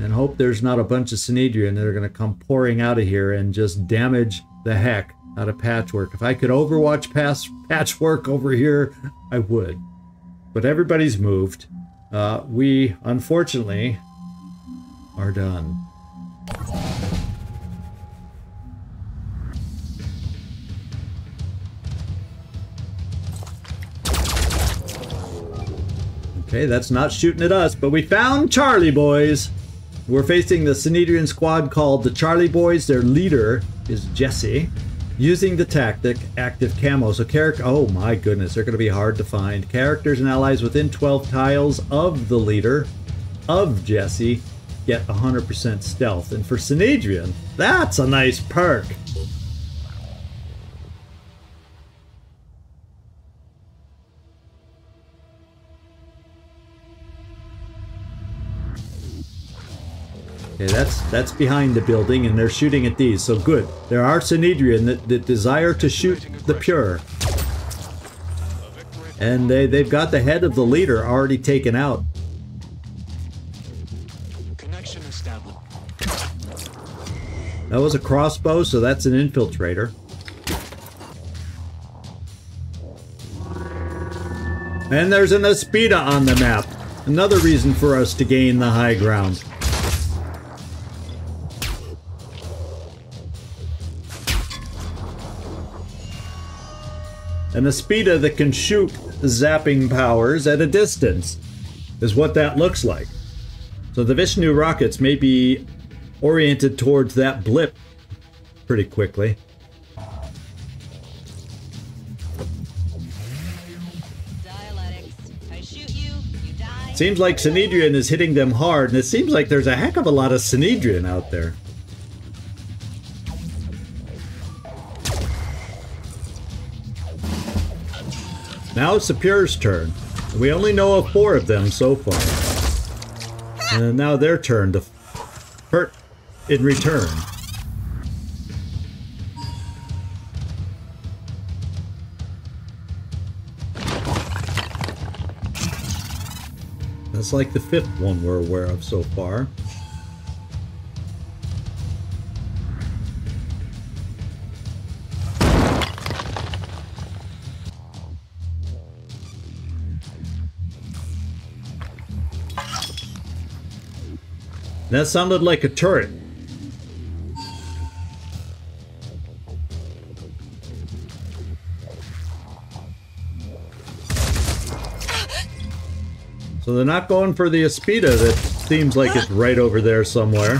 And hope there's not a bunch of Synedrion that are going to come pouring out of here and just damage the heck out of Patchwork. If I could overwatch past Patchwork over here, I would. But everybody's moved. Uh, we, unfortunately, are done. Okay, that's not shooting at us, but we found Charlie Boys. We're facing the Synedrion squad called the Charlie Boys. Their leader is Jesse. Using the tactic, active camo. So character, oh my goodness, they're going to be hard to find. Characters and allies within 12 tiles of the leader of Jesse get 100% stealth. And for Synedrion, that's a nice perk. Okay, that's that's behind the building, and they're shooting at these. So good. There are Synedrion that, that desire to shoot the pure. And they, they've got the head of the leader already taken out. Connection established. That was a crossbow, so that's an infiltrator. And there's an Aspida on the map. Another reason for us to gain the high ground. An Aspida that can shoot zapping powers at a distance is what that looks like. So the Vishnu rockets may be oriented towards that blip pretty quickly. Dialectics. I shoot you, you. Seems like Synedrion is hitting them hard, and it seems like there's a heck of a lot of Synedrion out there. Now it's the Pure's turn. We only know of four of them so far. And now their turn to hurt in return. That's like the fifth one we're aware of so far. That sounded like a turret. So they're not going for the Aspida that seems like it's right over there somewhere.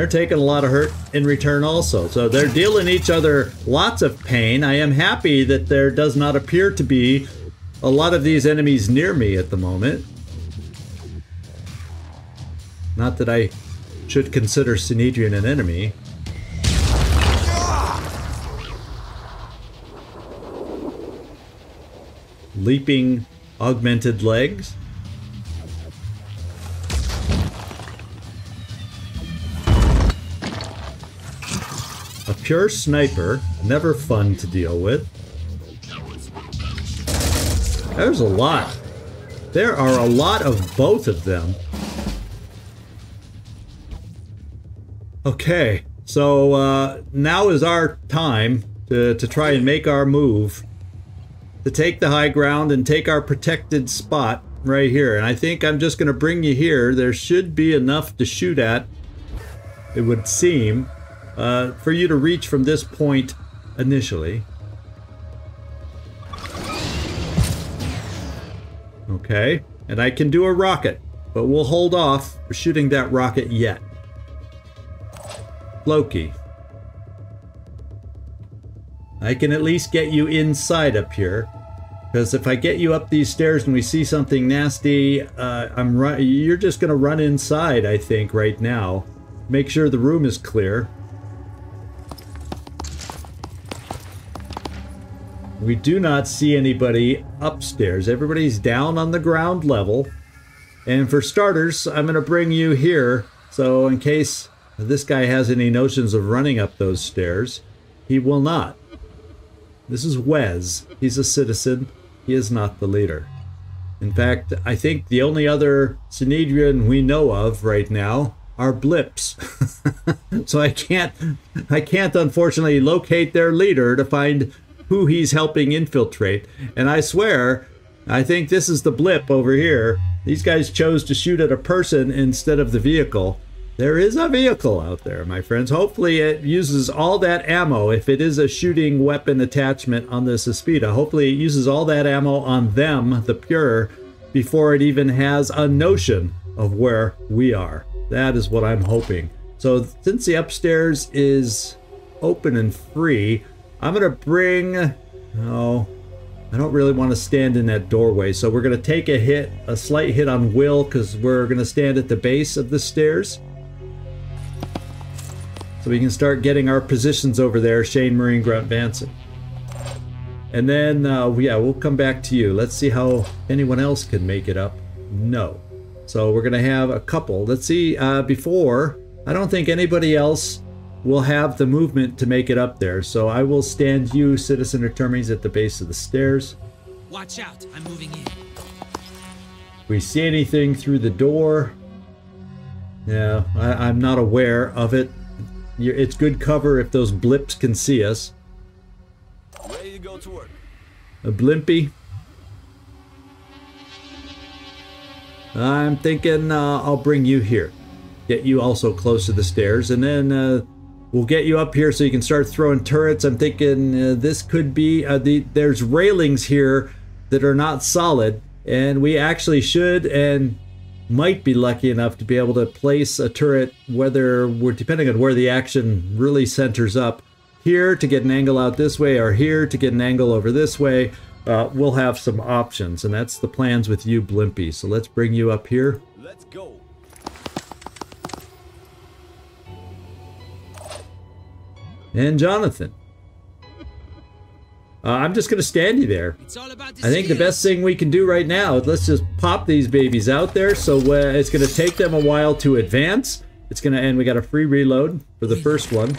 They're taking a lot of hurt in return also. So they're dealing each other lots of pain. I am happy that there does not appear to be a lot of these enemies near me at the moment. Not that I should consider Synedrion an enemy. Leaping augmented legs. Pure sniper, never fun to deal with. There's a lot. There are a lot of both of them. Okay, so uh, now is our time to, to try and make our move. To take the high ground and take our protected spot right here. And I think I'm just going to bring you here. There should be enough to shoot at, it would seem, uh, for you to reach from this point initially. Okay, and I can do a rocket, but we'll hold off shooting that rocket yet. Loki. I can at least get you inside up here. Because if I get you up these stairs and we see something nasty, uh, I'm run. You're just gonna run inside, I think, right now. Make sure the room is clear. We do not see anybody upstairs. Everybody's down on the ground level. And for starters, I'm going to bring you here. So in case this guy has any notions of running up those stairs, he will not. This is Wes. He's a citizen. He is not the leader. In fact, I think the only other Synedrion we know of right now are blips. so I can't I can't unfortunately locate their leader to find who he's helping infiltrate. And I swear, I think this is the blip over here. These guys chose to shoot at a person instead of the vehicle. There is a vehicle out there, my friends. Hopefully it uses all that ammo. If it is a shooting weapon attachment on this Aspida, hopefully it uses all that ammo on them, the Pure, before it even has a notion of where we are. That is what I'm hoping. So since the upstairs is open and free, I'm going to bring... Oh, I don't really want to stand in that doorway. So we're going to take a hit, a slight hit on Will, because we're going to stand at the base of the stairs. So we can start getting our positions over there, Shane Marine Grunt Vanson. And then, uh, yeah, we'll come back to you. Let's see how anyone else can make it up. No. So we're going to have a couple. Let's see, uh, before, I don't think anybody else will have the movement to make it up there. So I will stand you, Citizen Attorneys, at the base of the stairs. Watch out, I'm moving in. We see anything through the door, yeah, I, I'm not aware of it. You're, it's good cover if those blips can see us. Ready to go to work. A blimpy. I'm thinking uh, I'll bring you here. Get you also close to the stairs, and then uh, we'll get you up here so you can start throwing turrets. I'm thinking uh, this could be uh, the there's railings here that are not solid, and we actually should and might be lucky enough to be able to place a turret, whether we're depending on where the action really centers up. Here to get an angle out this way, or here to get an angle over this way. Uh, we'll have some options, and that's the plans with you, Blimpy. So let's bring you up here. Let's go. And Jonathan. Uh, I'm just going to stand you there. It's all about the I think the best thing we can do right now is let's just pop these babies out there. So uh, it's going to take them a while to advance. It's going to, and we got a free reload for the first one.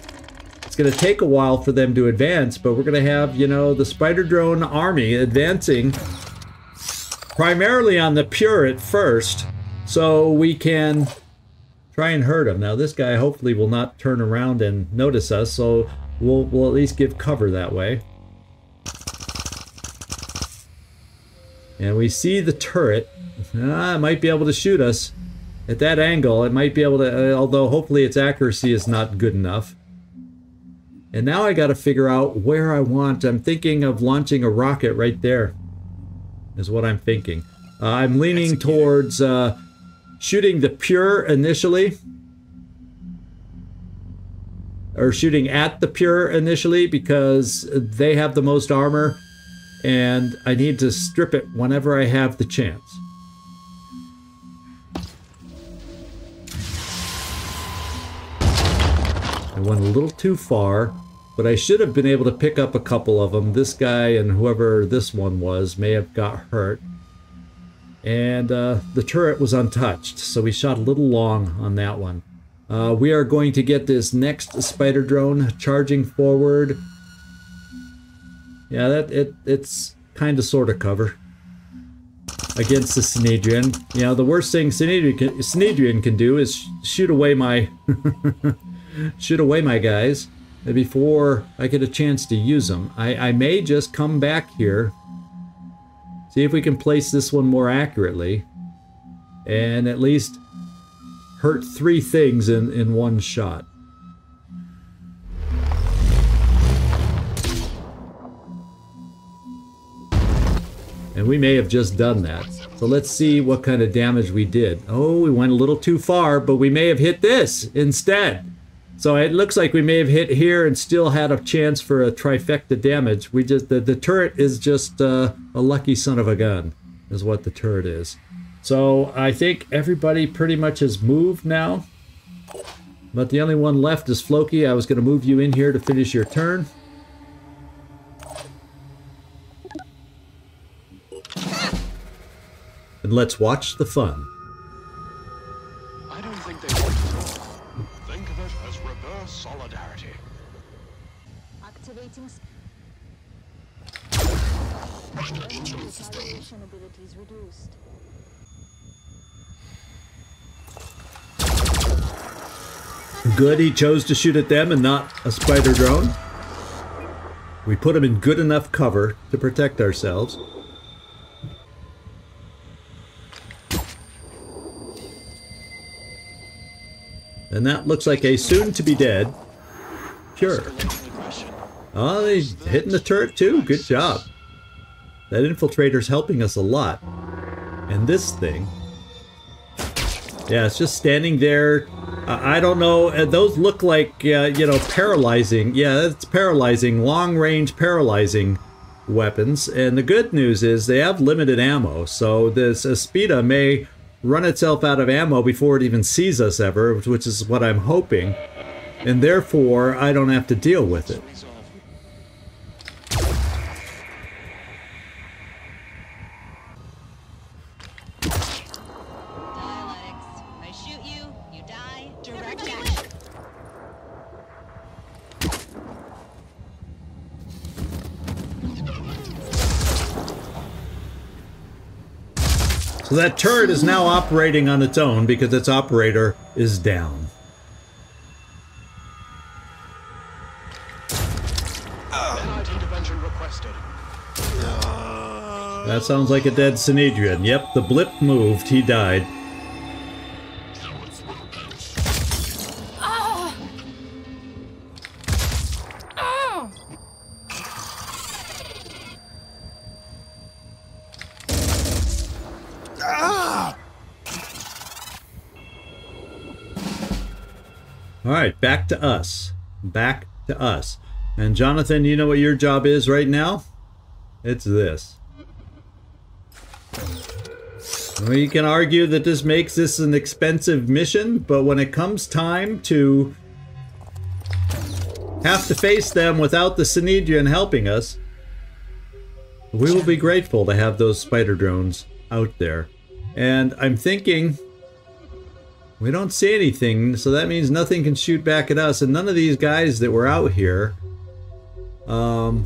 It's going to take a while for them to advance, but we're going to have, you know, the spider drone army advancing primarily on the pure at first, so we can try and hurt him. Now, this guy hopefully will not turn around and notice us, so we'll, we'll at least give cover that way. And we see the turret. Ah, it might be able to shoot us. At that angle, it might be able to, uh, although hopefully its accuracy is not good enough. And now I got to figure out where I want. I'm thinking of launching a rocket right there, is what I'm thinking. Uh, I'm leaning towards uh, shooting the pure initially, or shooting at the pure initially because they have the most armor, and I need to strip it whenever I have the chance. I went a little too far, but I should have been able to pick up a couple of them. This guy and whoever this one was may have got hurt. And uh, the turret was untouched, so we shot a little long on that one. Uh, we are going to get this next spider drone charging forward. Yeah, that it it's kind of sort of cover against the Synedrion. You know, the worst thing Synedrion can, Synedrion can do is sh shoot away my shoot away my guys before I get a chance to use them. I, I may just come back here, see if we can place this one more accurately, and at least hurt three things in, in one shot. And we may have just done that. So let's see what kind of damage we did. Oh, we went a little too far, but we may have hit this instead. So it looks like we may have hit here and still had a chance for a trifecta damage. We just the, the turret is just uh, a lucky son of a gun, is what the turret is. So I think everybody pretty much has moved now. But the only one left is Floki. I was going to move you in here to finish your turn. And let's watch the fun. Good, he chose to shoot at them and not a spider drone. We put him in good enough cover to protect ourselves. And that looks like a soon-to-be dead Pure. Oh, ah, he's hitting the turret too. Good job. That infiltrator's helping us a lot. And this thing... Yeah, it's just standing there. I I don't know. uh, Those look like, uh, you know, paralyzing. Yeah, it's paralyzing. Long-range paralyzing weapons. And the good news is they have limited ammo. So this Aspida may run itself out of ammo before it even sees us ever, which is what I'm hoping. And therefore, I don't have to deal with it. So that turret is now operating on its own because its operator is down. That sounds like a dead Synedrion. Yep, the blip moved. He died. All right, back to us. Back to us. And Jonathan, you know what your job is right now? It's this. You can argue that this makes this an expensive mission, but when it comes time to have to face them without the Synedrion helping us, we will be grateful to have those spider drones out there. And I'm thinking we don't see anything, so that means nothing can shoot back at us. And none of these guys that were out here um,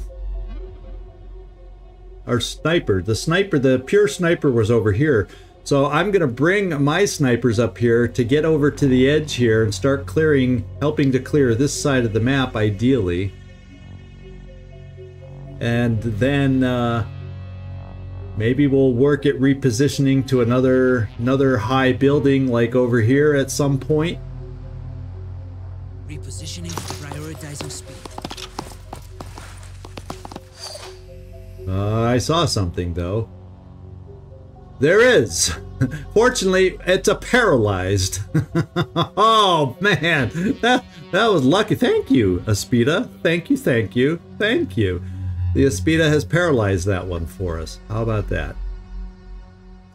are sniper. The sniper, the pure sniper was over here. So I'm going to bring my snipers up here to get over to the edge here and start clearing, helping to clear this side of the map ideally. And then uh, Maybe we'll work at repositioning to another another high building like over here at some point. Repositioning, prioritizing speed. Uh, I saw something though. There is. Fortunately, it's a paralyzed. oh man, that that was lucky. Thank you, Aspida. Thank you, thank you, thank you. The Aspida has paralyzed that one for us. How about that?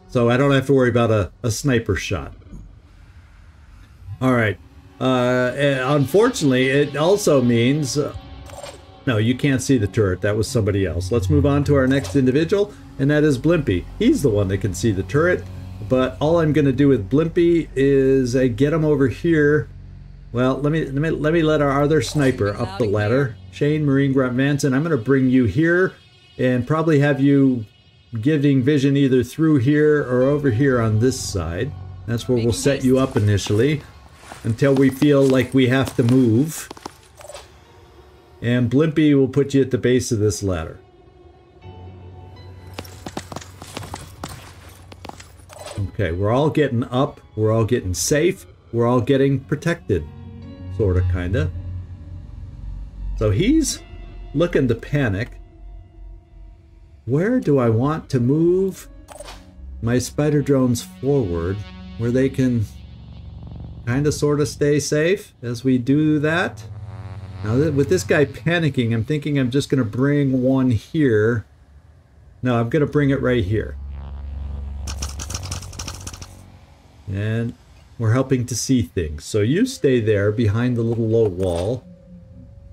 So I don't have to worry about a, a sniper shot. All right. Uh, unfortunately, it also means uh, no, you can't see the turret. That was somebody else. Let's move on to our next individual, and that is Blimpy. He's the one that can see the turret, but all I'm going to do with Blimpy is uh, get him over here. Well, let me let me let me let our other sniper up the ladder. Shane Marine Grunt Manson. I'm going to bring you here, and probably have you giving vision either through here or over here on this side. That's where we'll set you up initially, until we feel like we have to move. And Blimpy will put you at the base of this ladder. Okay, we're all getting up, we're all getting safe, we're all getting protected. Sorta, kinda. So he's looking to panic. Where do I want to move my spider drones forward where they can kinda sorta stay safe as we do that? Now, with this guy panicking, I'm thinking I'm just going to bring one here. No, I'm going to bring it right here. And we're helping to see things. So you stay there behind the little low wall.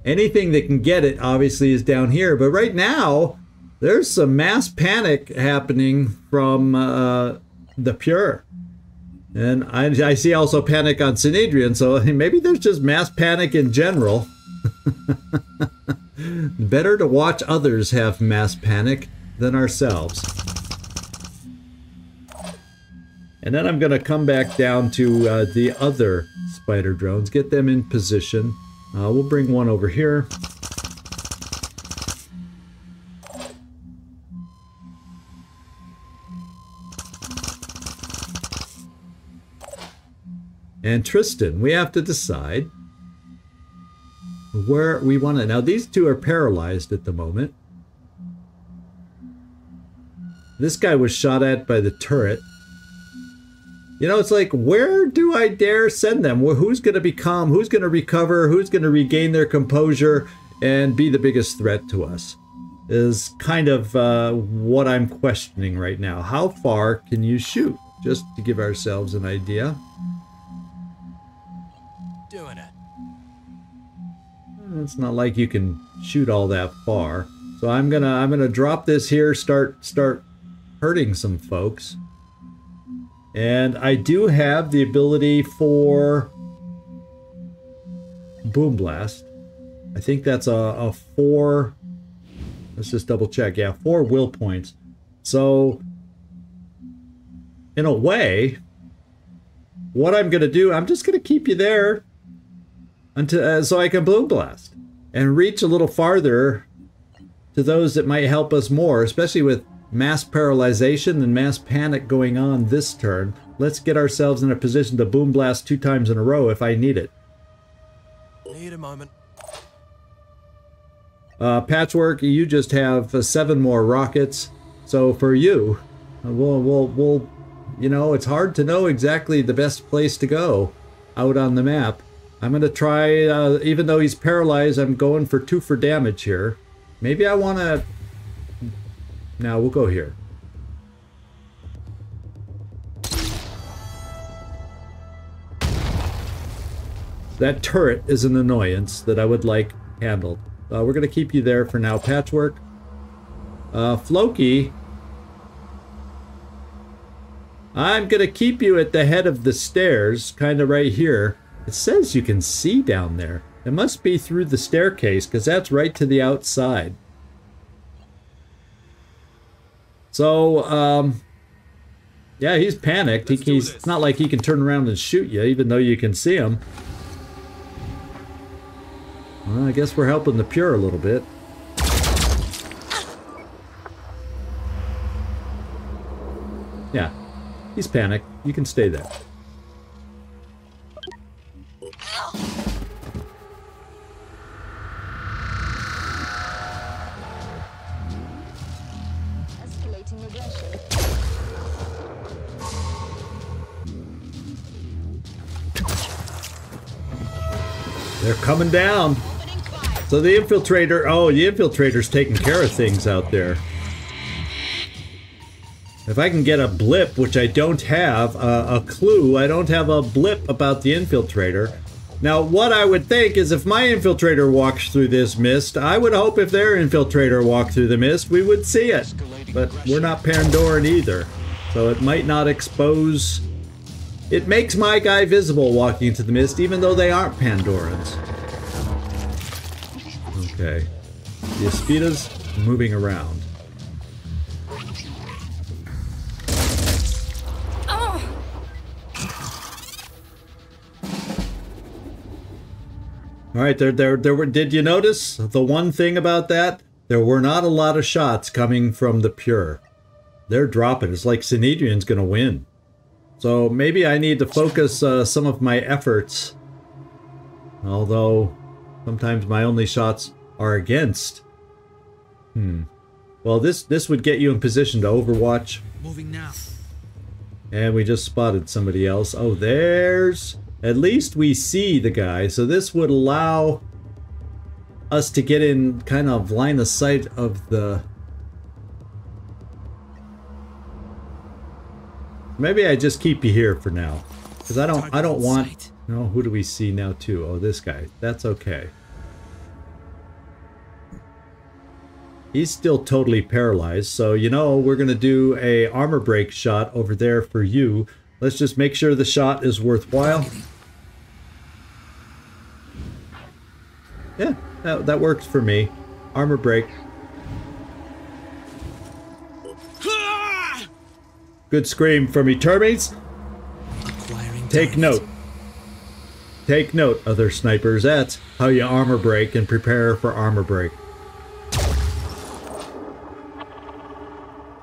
Anything that can get it, obviously, is down here. But right now, there's some mass panic happening from uh, the Pure. And I, I see also panic on Synedrion, so maybe there's just mass panic in general. Better to watch others have mass panic than ourselves. And then I'm going to come back down to uh, the other spider drones, get them in position. Uh, we'll bring one over here. And Tristan, we have to decide where we want to. Now, these two are paralyzed at the moment. This guy was shot at by the turret. You know, it's like, where do I dare send them? Who's going to be calm? Who's going to recover? Who's going to regain their composure and be the biggest threat to us? Is kind of uh, what I'm questioning right now. How far can you shoot? Just to give ourselves an idea. Doing it. It's not like you can shoot all that far. So I'm gonna I'm gonna drop this here, start start hurting some folks. And I do have the ability for Boom Blast. I think that's a, a four. Let's just double check. Yeah, four will points. So, in a way, what I'm going to do, I'm just going to keep you there until uh, so I can Boom Blast and reach a little farther to those that might help us more, especially with mass paralyzation and mass panic going on this turn. Let's get ourselves in a position to boom blast two times in a row if I need it. Need a moment. Uh, Patchwork, you just have uh, seven more rockets. So for you, uh, we'll, we'll, we'll, you know, it's hard to know exactly the best place to go out on the map. I'm going to try, uh, even though he's paralyzed, I'm going for two for damage here. Maybe I want to now we'll go here. That turret is an annoyance that I would like handled. Uh, we're going to keep you there for now, Patchwork. Uh, Floki, I'm going to keep you at the head of the stairs, kind of right here. It says you can see down there. It must be through the staircase, because that's right to the outside. So, um, yeah, he's panicked. He, he's it's not like he can turn around and shoot you, even though you can see him. Well, I guess we're helping the pure a little bit. Yeah, he's panicked. You can stay there. They're coming down. So the infiltrator, oh, the infiltrator's taking care of things out there. If I can get a blip, which I don't have, uh, a clue, I don't have a blip about the infiltrator. Now, what I would think is if my infiltrator walks through this mist, I would hope if their infiltrator walked through the mist, we would see it. But we're not Pandoran either, so it might not expose... It makes my guy visible walking into the mist, even though they aren't Pandorans. Okay. The Aspida's moving around. All right, there, there, there were. Did you notice the one thing about that? There were not a lot of shots coming from the pure. They're dropping. It's like Synedrion's gonna win. So maybe I need to focus uh, some of my efforts. Although sometimes my only shots are against. Hmm. Well, this this would get you in position to overwatch. Moving now. And we just spotted somebody else. Oh, there's... At least we see the guy. So this would allow us to get in kind of line of sight of the... Maybe I just keep you here for now. Because I don't, I don't want... No, who do we see now too? Oh, this guy. That's okay. He's still totally paralyzed, so you know we're gonna do a armor break shot over there for you. Let's just make sure the shot is worthwhile. Yeah, that, that works for me. Armor break. Good scream from. Acquiring Take note. Take note, other snipers. That's how you armor break and prepare for armor break.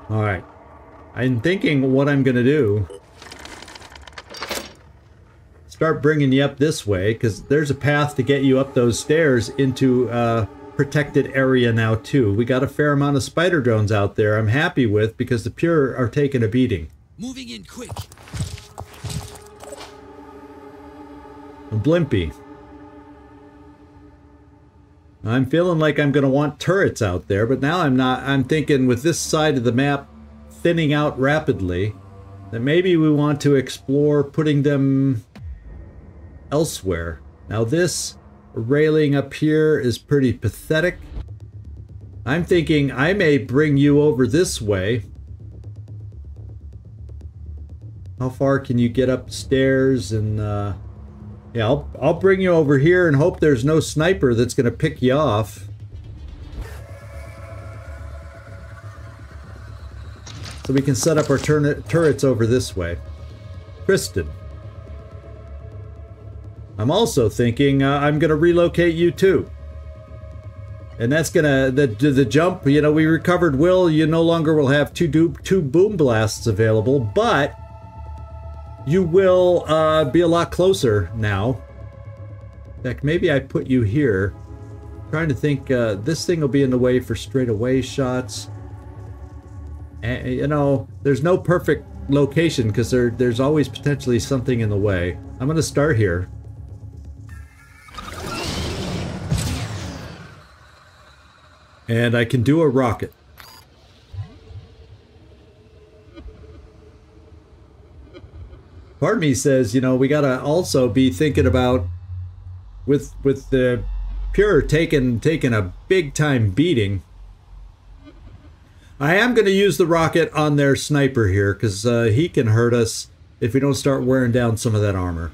Alright. I'm thinking what I'm going to do. Start bringing you up this way, because there's a path to get you up those stairs into a protected area now, too. We got a fair amount of spider drones out there I'm happy with, because the Pure are taking a beating. Moving in quick. A Blimpy. I'm feeling like I'm going to want turrets out there, but now I'm not. I'm thinking with this side of the map thinning out rapidly, that maybe we want to explore putting them elsewhere. Now this railing up here is pretty pathetic. I'm thinking I may bring you over this way. How far can you get upstairs and uh yeah, I'll, I'll bring you over here and hope there's no sniper that's going to pick you off. So we can set up our turrets over this way. Kristen. I'm also thinking uh, I'm going to relocate you too. And that's going to, the, the jump, you know, we recovered Will. You no longer will have two, do, two boom blasts available, but you will uh, be a lot closer now. In fact, maybe I put you here. trying to think, uh, this thing will be in the way for straightaway shots. And, you know, there's no perfect location because there, there's always potentially something in the way. I'm going to start here. And I can do a rocket. part of me says, you know, we gotta also be thinking about with with the pure taking taking a big time beating. I am going to use the rocket on their sniper here because uh, he can hurt us if we don't start wearing down some of that armor.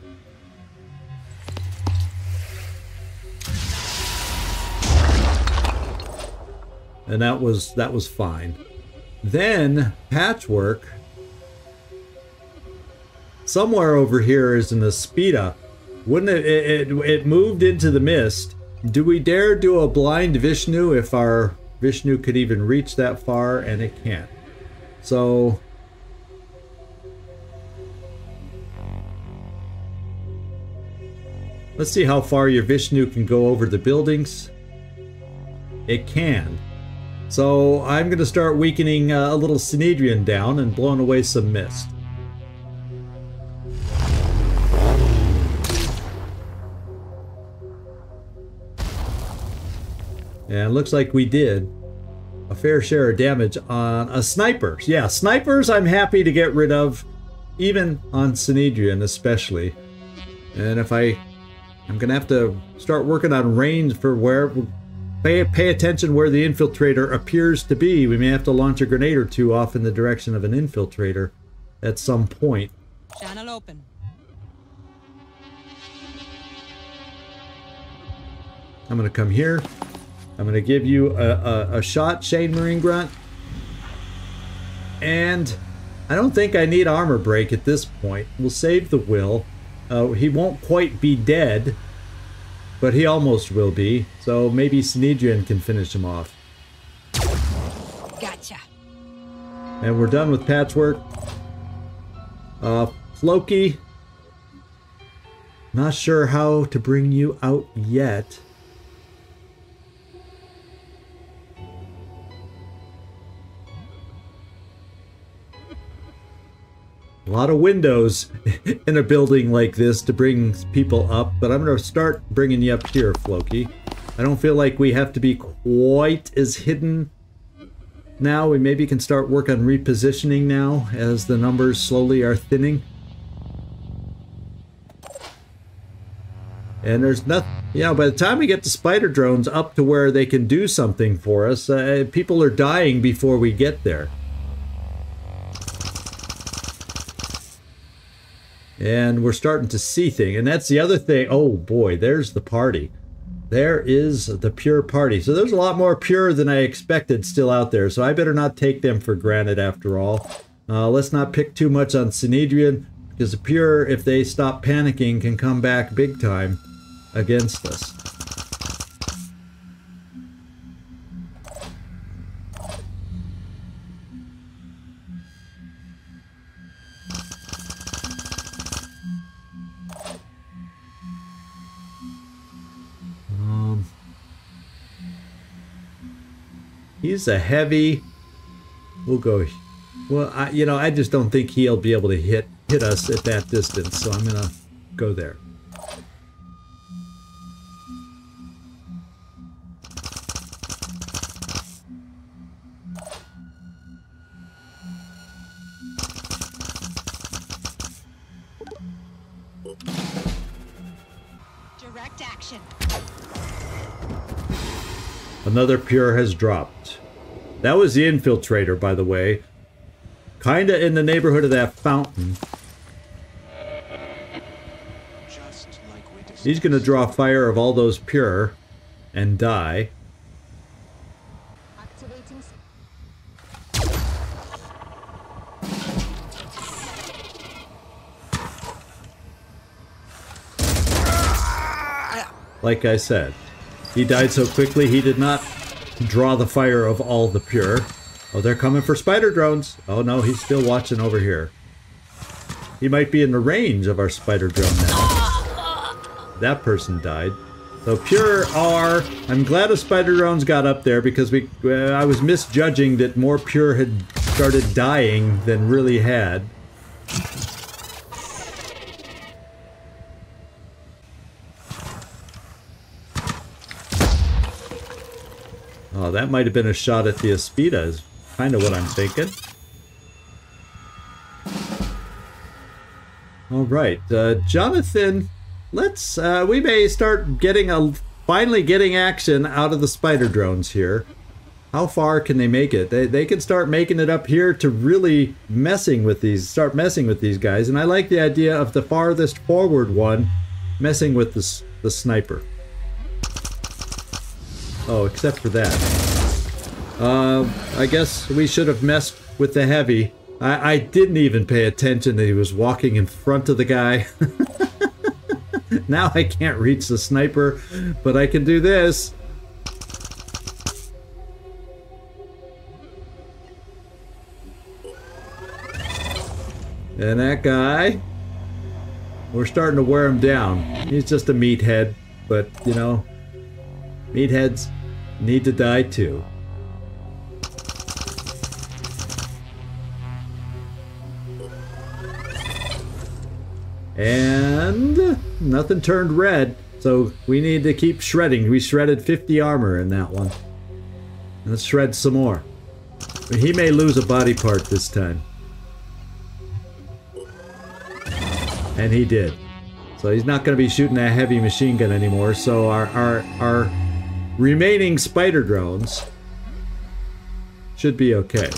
and that was that was fine. Then patchwork. Somewhere over here is in the speed up. Wouldn't it, it? It, it moved into the mist. Do we dare do a blind Vishnu if our Vishnu could even reach that far, and it can't. So Let's see how far your Vishnu can go over the buildings. It can. So I'm going to start weakening uh, a little Synedrion down and blowing away some mist. And looks like we did a fair share of damage on a sniper. Yeah, snipers I'm happy to get rid of, even on Synedrion especially. And if I, I'm gonna have to start working on range for where, pay, pay attention where the infiltrator appears to be. We may have to launch a grenade or two off in the direction of an infiltrator at some point. Channel open. I'm gonna come here. I'm gonna give you a, a, a shot, Shane Marine Grunt. And I don't think I need armor break at this point. We'll save the will. Uh, he won't quite be dead, but he almost will be. So maybe Synedrion can finish him off. Gotcha. And we're done with patchwork. Uh, Floki. Not sure how to bring you out yet. A lot of windows in a building like this to bring people up, but I'm going to start bringing you up here, Floki. I don't feel like we have to be quite as hidden now. We maybe can start work on repositioning now as the numbers slowly are thinning. And there's nothing, you know, by the time we get the spider drones up to where they can do something for us, uh, people are dying before we get there. And we're starting to see things. And that's the other thing. Oh boy, there's the party. There is the pure party. So there's a lot more pure than I expected still out there. So I better not take them for granted after all. Uh, let's not pick too much on Synedrion. Because the pure, if they stop panicking, can come back big time against us. He's a heavy. We'll go. Well, I, you know, I just don't think he'll be able to hit hit us at that distance, so I'm gonna go there. Direct action. Another pure has dropped. That was the infiltrator, by the way. Kinda in the neighborhood of that fountain. He's gonna draw fire of all those pure and die. Like I said, he died so quickly he did not draw the fire of all the pure. Oh, they're coming for spider drones. Oh no, he's still watching over here. He might be in the range of our spider drone now. That person died. So pure R. I'm glad a spider drones got up there because we uh, I was misjudging that more pure had started dying than really had. Oh, that might have been a shot at the Aspida, is kind of what I'm thinking. All right, uh, Jonathan, let's, uh, we may start getting a, finally getting action out of the spider drones here. How far can they make it? They, they can start making it up here to really messing with these, start messing with these guys. And I like the idea of the farthest forward one messing with the, s- the sniper. Oh, except for that. Uh, I guess we should have messed with the heavy. I, I didn't even pay attention that he was walking in front of the guy. now I can't reach the sniper, but I can do this. And that guy We're starting to wear him down. He's just a meathead, but you know, meatheads need to die too. And nothing turned red, so we need to keep shredding. We shredded 50 armor in that one. Let's shred some more. He may lose a body part this time. And he did. So he's not going to be shooting that heavy machine gun anymore. So our, our, our remaining spider drones should be okay.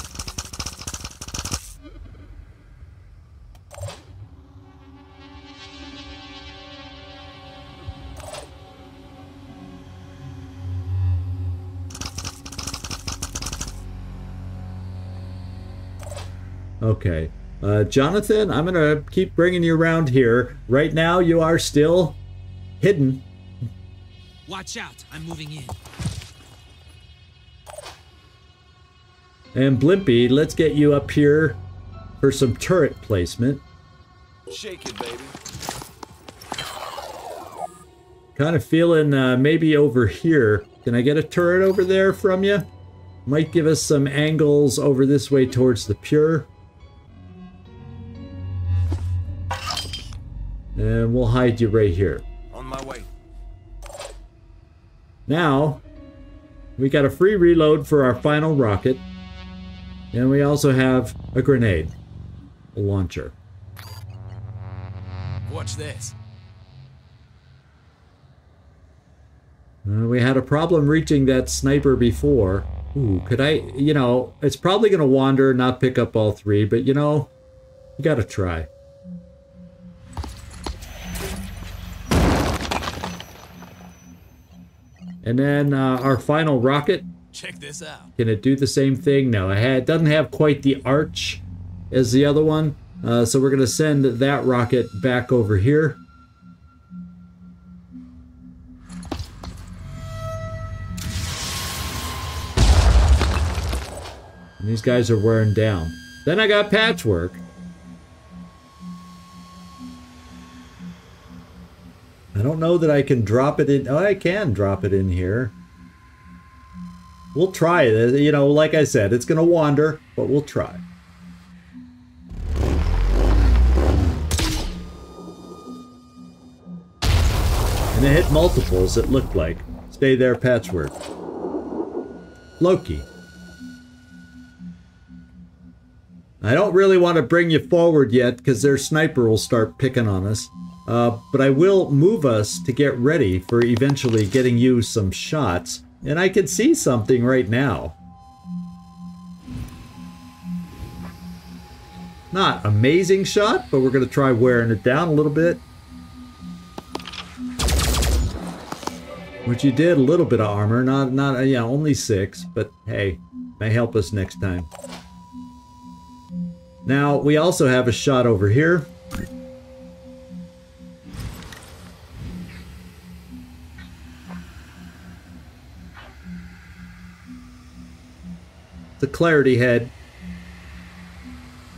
Okay. Uh, Jonathan, I'm going to keep bringing you around here. Right now, you are still hidden. Watch out, I'm moving in. And Blimpy, let's get you up here for some turret placement. Shake it, baby. Kind of feeling uh, maybe over here. Can I get a turret over there from you? Might give us some angles over this way towards the pure. And we'll hide you right here. On my way. Now, we got a free reload for our final rocket. And we also have a grenade. A launcher. Watch this. Uh, we had a problem reaching that sniper before. Ooh, could I, you know, it's probably going to wander, not pick up all three, but you know, you got to try. And then uh, our final rocket, Check this out. can it do the same thing? No, it, doesn't have quite the arch as the other one. Uh, so we're going to send that rocket back over here. And these guys are wearing down. Then I got patchwork. I don't know that I can drop it in. Oh, I can drop it in here. We'll try it. You know, like I said, it's going to wander, but we'll try. And it hit multiples, it looked like. Stay there, patchwork. Loki. I don't really want to bring you forward yet because their sniper will start picking on us. Uh, but I will move us to get ready for eventually getting you some shots. And I can see something right now. Not amazing shot, but we're going to try wearing it down a little bit. Which you did a little bit of armor, not not yeah, only six, but hey, may help us next time. Now we also have a shot over here. The clarity head.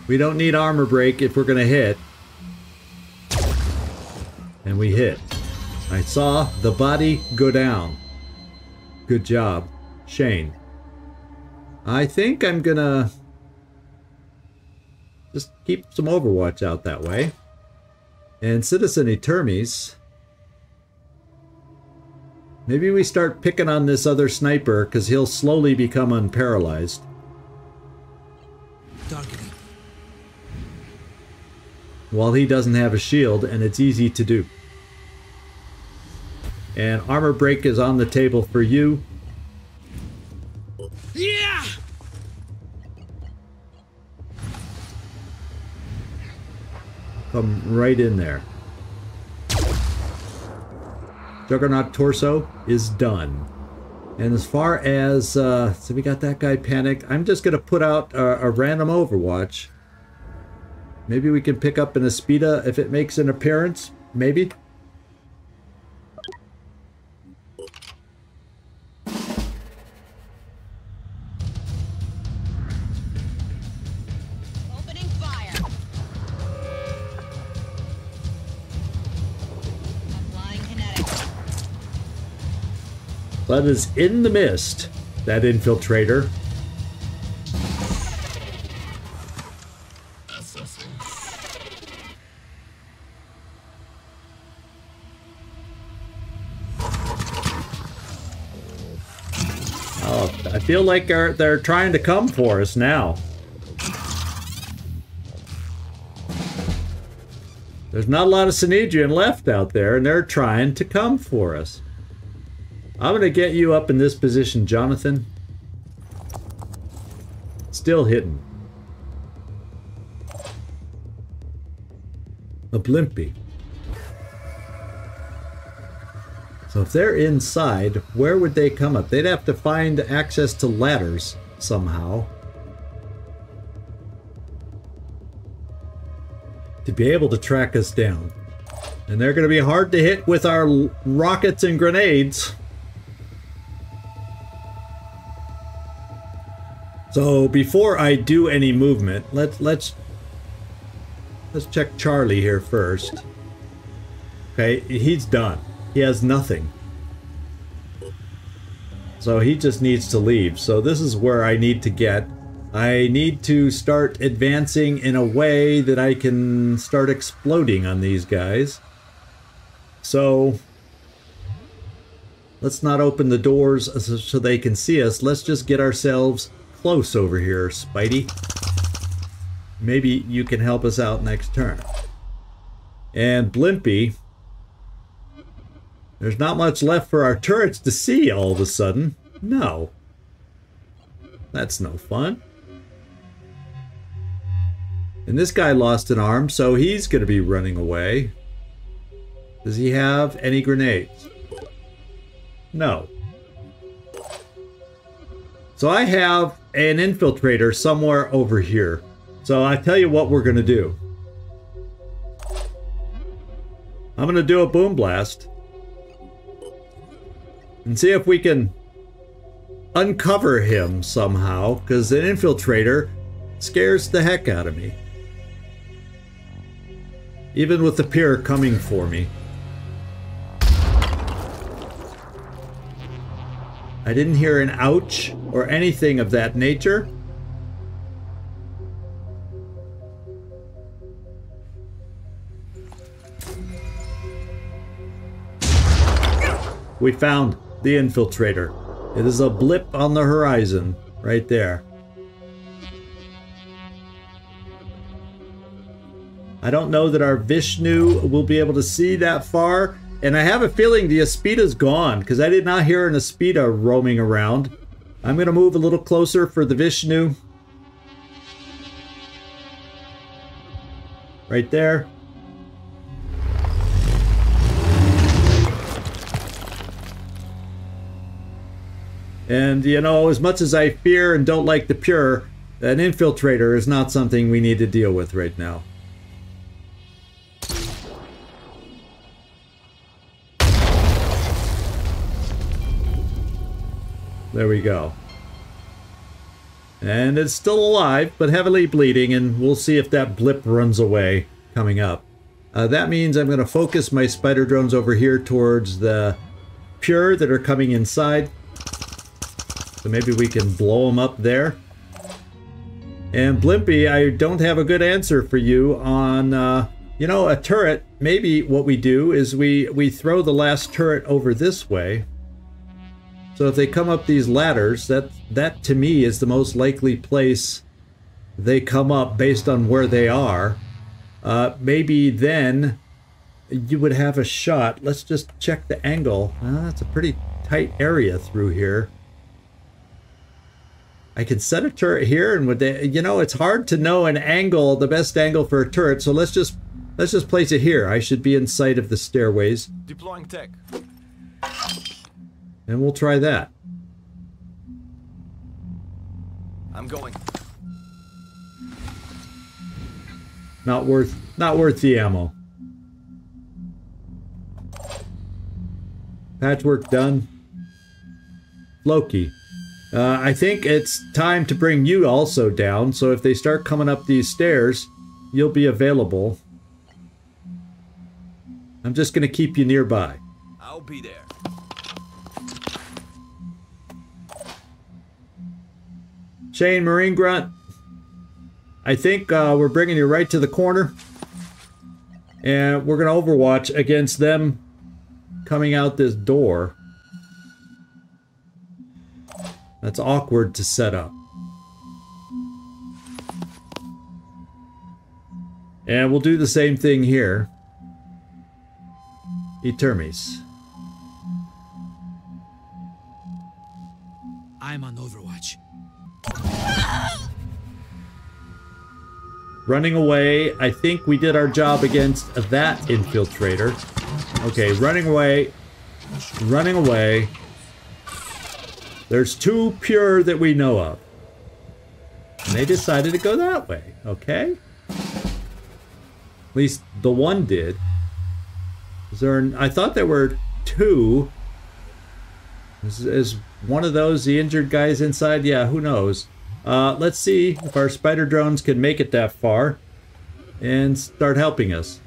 We don't need armor break if we're gonna hit. And we hit. I saw the body go down. Good job, Shane. I think I'm gonna just keep some Overwatch out that way. And Citizen Etermes. Maybe we start picking on this other sniper because he'll slowly become unparalyzed. Targeting. While he doesn't have a shield, and it's easy to do. And armor break is on the table for you. Yeah! Come right in there. Juggernaut torso is done. And as far as, uh, so we got that guy panicked. I'm just going to put out a, a random Overwatch. Maybe we can pick up an Aspida if it makes an appearance. Maybe. But is in the mist. That infiltrator. Oh, I feel like they're, they're trying to come for us now. There's not a lot of Synedrion left out there, and they're trying to come for us. I'm going to get you up in this position, Jonathan. Still hidden. A blimpy. So if they're inside, where would they come up? They'd have to find access to ladders somehow. To be able to track us down. And they're going to be hard to hit with our rockets and grenades. So before I do any movement, let's let's let's check Charlie here first. Okay, he's done. He has nothing. So he just needs to leave. So this is where I need to get. I need to start advancing in a way that I can start exploding on these guys. So let's not open the doors so they can see us. Let's just get ourselves close over here, Spidey. Maybe you can help us out next turn. And Blimpy, there's not much left for our turrets to see all of a sudden. No. That's no fun. And this guy lost an arm, so he's going to be running away. Does he have any grenades? No. So I have an infiltrator somewhere over here. So I tell you what we're going to do. I'm going to do a boom blast and see if we can uncover him somehow because an infiltrator scares the heck out of me. Even with the pure coming for me. I didn't hear an ouch or anything of that nature. We found the infiltrator. It is a blip on the horizon right there. I don't know that our Vishnu will be able to see that far. And I have a feeling the Aspida's gone because I did not hear an Aspida roaming around. I'm going to move a little closer for the Vishnu. Right there. And, you know, as much as I fear and don't like the pure, an infiltrator is not something we need to deal with right now. There we go. And it's still alive, but heavily bleeding, and we'll see if that blip runs away coming up. Uh, that means I'm going to focus my spider drones over here towards the pure that are coming inside. So maybe we can blow them up there. And Blimpy, I don't have a good answer for you on, uh, you know, a turret. Maybe what we do is we, we throw the last turret over this way. So if they come up these ladders, that, that to me is the most likely place they come up based on where they are. Uh, maybe then you would have a shot. Let's just check the angle. Uh, that's a pretty tight area through here. I can set a turret here and would they, you know, it's hard to know an angle, the best angle for a turret. So let's just, let's just place it here. I should be in sight of the stairways. Deploying tech. And we'll try that. I'm going. Not worth, not worth the ammo. Patchwork done. Loki. Uh, I think it's time to bring you also down, so if they start coming up these stairs, you'll be available. I'm just going to keep you nearby. I'll be there. Shane Marine Grunt, I think uh, we're bringing you right to the corner. And we're going to overwatch against them coming out this door. That's awkward to set up. And we'll do the same thing here. Etermes. I'm on Overwatch. Running away. I think we did our job against that infiltrator. Okay, running away. Running away. There's two pure that we know of. And they decided to go that way, okay? At least the one did. Is there? I thought there were two. Is, is one of those the injured guys inside? Yeah, who knows? Uh, let's see if our spider drones can make it that far and start helping us.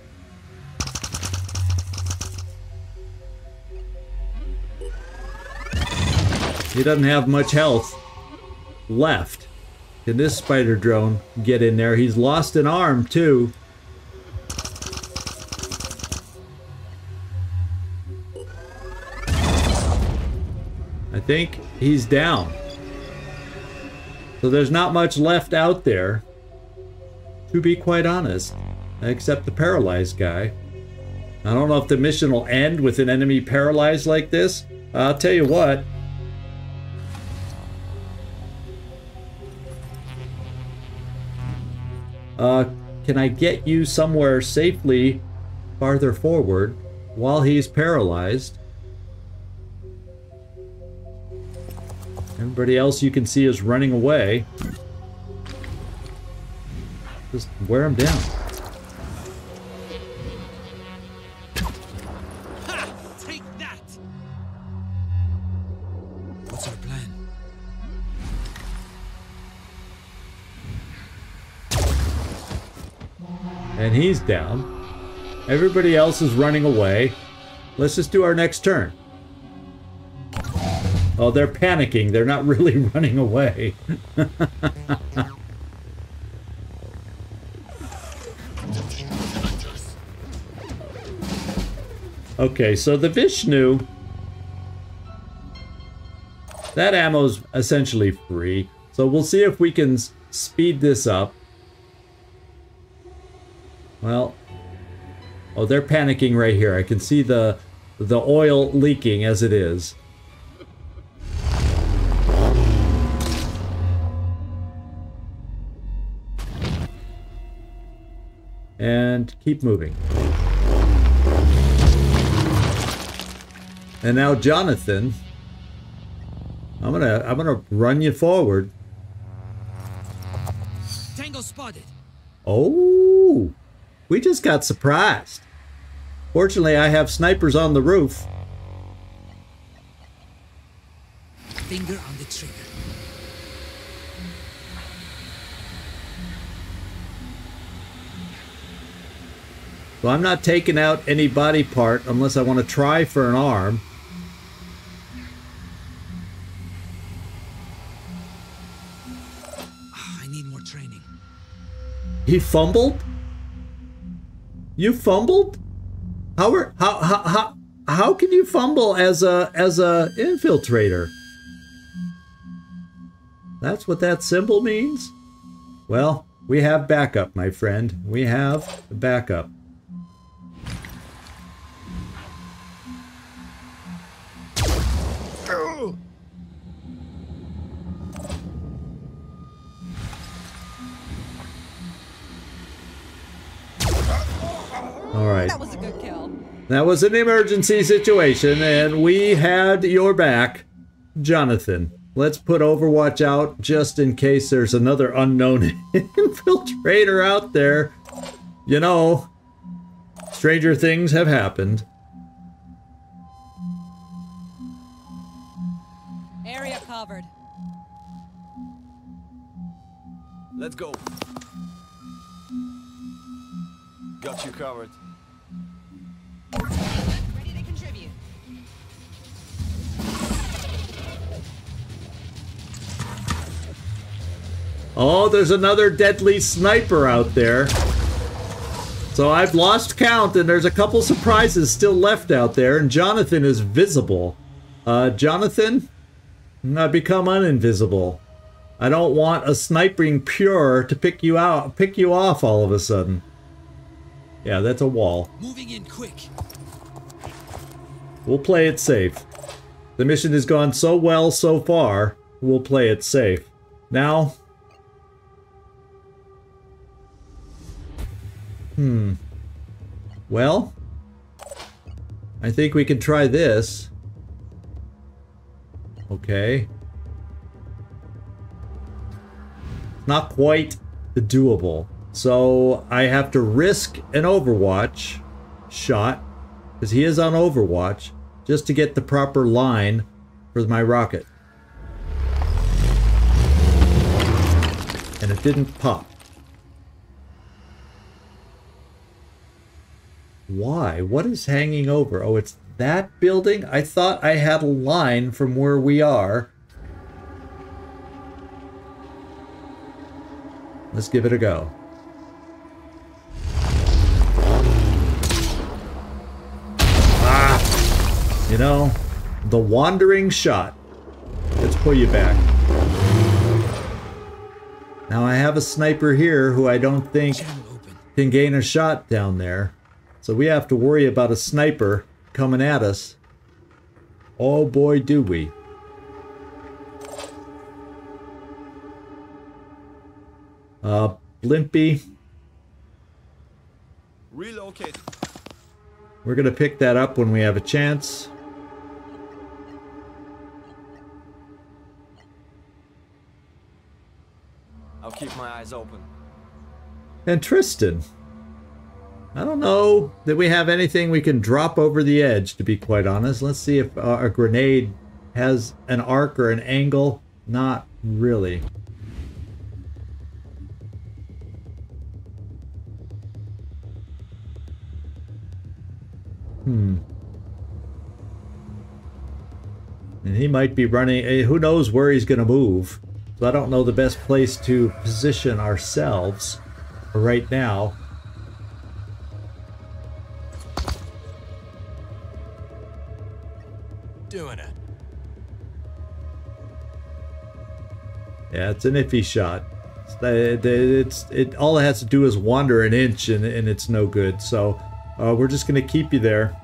He doesn't have much health left. Can this spider drone get in there? He's lost an arm too. I think he's down. So there's not much left out there, to be quite honest, except the paralyzed guy. I don't know if the mission will end with an enemy paralyzed like this. I'll tell you what. Uh, can I get you somewhere safely farther forward while he's paralyzed? Everybody else you can see is running away. Just wear them down. Ha! Take that! What's our plan? And he's down. Everybody else is running away. Let's just do our next turn. Oh, they're panicking. They're not really running away. okay, so the Vishnu... That ammo's essentially free. So we'll see if we can speed this up. Well, oh, they're panicking right here. I can see the the oil leaking as it is. And keep moving. And now Jonathan, I'm gonna I'm gonna run you forward. Tango spotted. Oh, we just got surprised. Fortunately, I have snipers on the roof. Finger on the trigger. So I'm not taking out any body part unless I want to try for an arm. Ah, I need more training. He fumbled? You fumbled? How are how how how how can you fumble as a as a infiltrator? That's what that symbol means? Well, we have backup, my friend. We have backup. All right. That was a good kill. That was an emergency situation, and we had your back. Jonathan, let's put Overwatch out just in case there's another unknown infiltrator out there. You know, stranger things have happened. Area covered. Let's go. Got you covered. Oh, there's another deadly sniper out there. So I've lost count, and there's a couple surprises still left out there, and Jonathan is visible. Uh, Jonathan, I've become uninvisible. I don't want a sniping pure to pick you out, pick you off all of a sudden. Yeah, that's a wall. Moving in quick. We'll play it safe. The mission has gone so well so far, we'll play it safe. Now... Hmm. Well... I think we can try this. Okay. Not quite doable. So I have to risk an Overwatch shot, because he is on Overwatch, just to get the proper line for my rocket. And it didn't pop. Why? What is hanging over? Oh, it's that building? I thought I had a line from where we are. Let's give it a go. You know, the wandering shot. Let's pull you back. Now I have a sniper here who I don't think can gain a shot down there. So we have to worry about a sniper coming at us. Oh boy, do we. Uh, Blimpy, Relocate. we're gonna pick that up when we have a chance. Keep my eyes open. And Tristan. I don't know that we have anything we can drop over the edge, to be quite honest. Let's see if uh, a grenade has an arc or an angle. Not really. Hmm. And he might be running. eh, Who knows where he's going to move? So I don't know the best place to position ourselves right now. Doing it. Yeah, it's an iffy shot. It's, it's it. All it has to do is wander an inch, and, and it's no good. So uh, we're just gonna keep you there.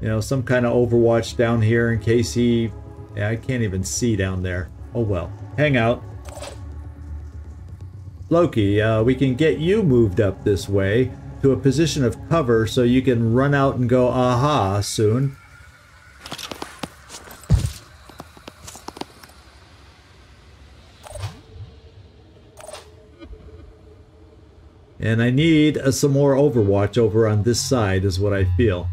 You know, some kind of Overwatch down here in case he. Yeah, I can't even see down there. Oh well. Hang out. Loki, uh, we can get you moved up this way to a position of cover so you can run out and go aha soon. And I need uh, some more Overwatch over on this side is what I feel.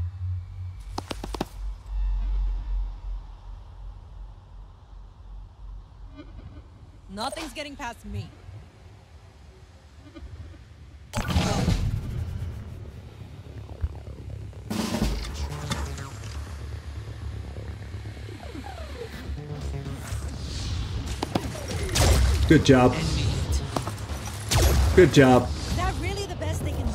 Good job. Good job. Is that really the best they can do?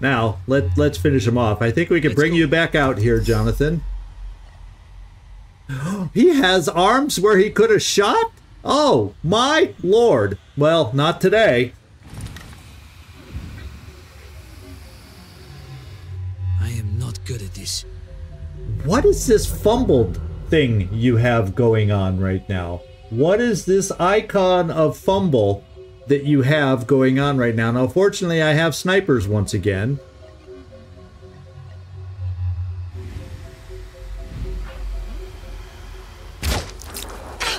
Now, let, let's finish him off. I think we can Let's bring go. you back out here, Jonathan. He has arms where he could have shot? Oh, my lord. Well, not today. I am not good at this. What is this fumbled thing you have going on right now? What is this icon of fumble that you have going on right now? Now, fortunately, I have snipers once again.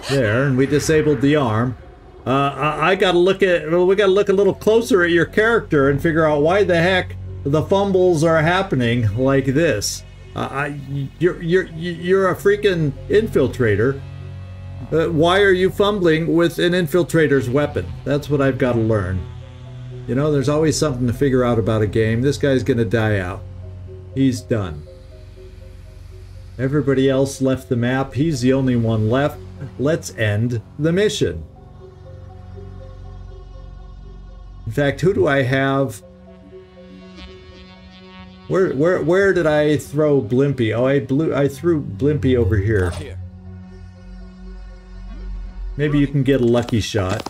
There, and we disabled the arm. Uh, I, I gotta look at, well, we gotta look a little closer at your character and figure out why the heck the fumbles are happening like this. Uh, I, you're, you're, you're a freaking infiltrator. Uh, why are you fumbling with an infiltrator's weapon? That's what I've got to learn. You know, there's always something to figure out about a game. This guy's gonna die out. He's done. Everybody else left the map. He's the only one left. Let's end the mission. In fact, who do I have? Where where where did I throw Blimpy? Oh, I blew I threw Blimpy over here. Here. Maybe you can get a lucky shot.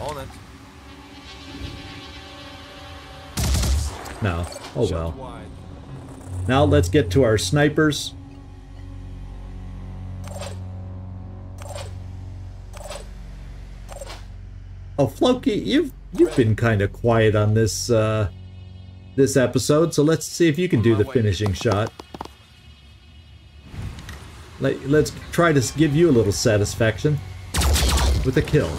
On it. No. Oh well. Now let's get to our snipers. Oh, Floki, you've you've been kind of quiet on this uh, this episode, so let's see if you can do the finishing shot. Let, let's try to give you a little satisfaction with a kill.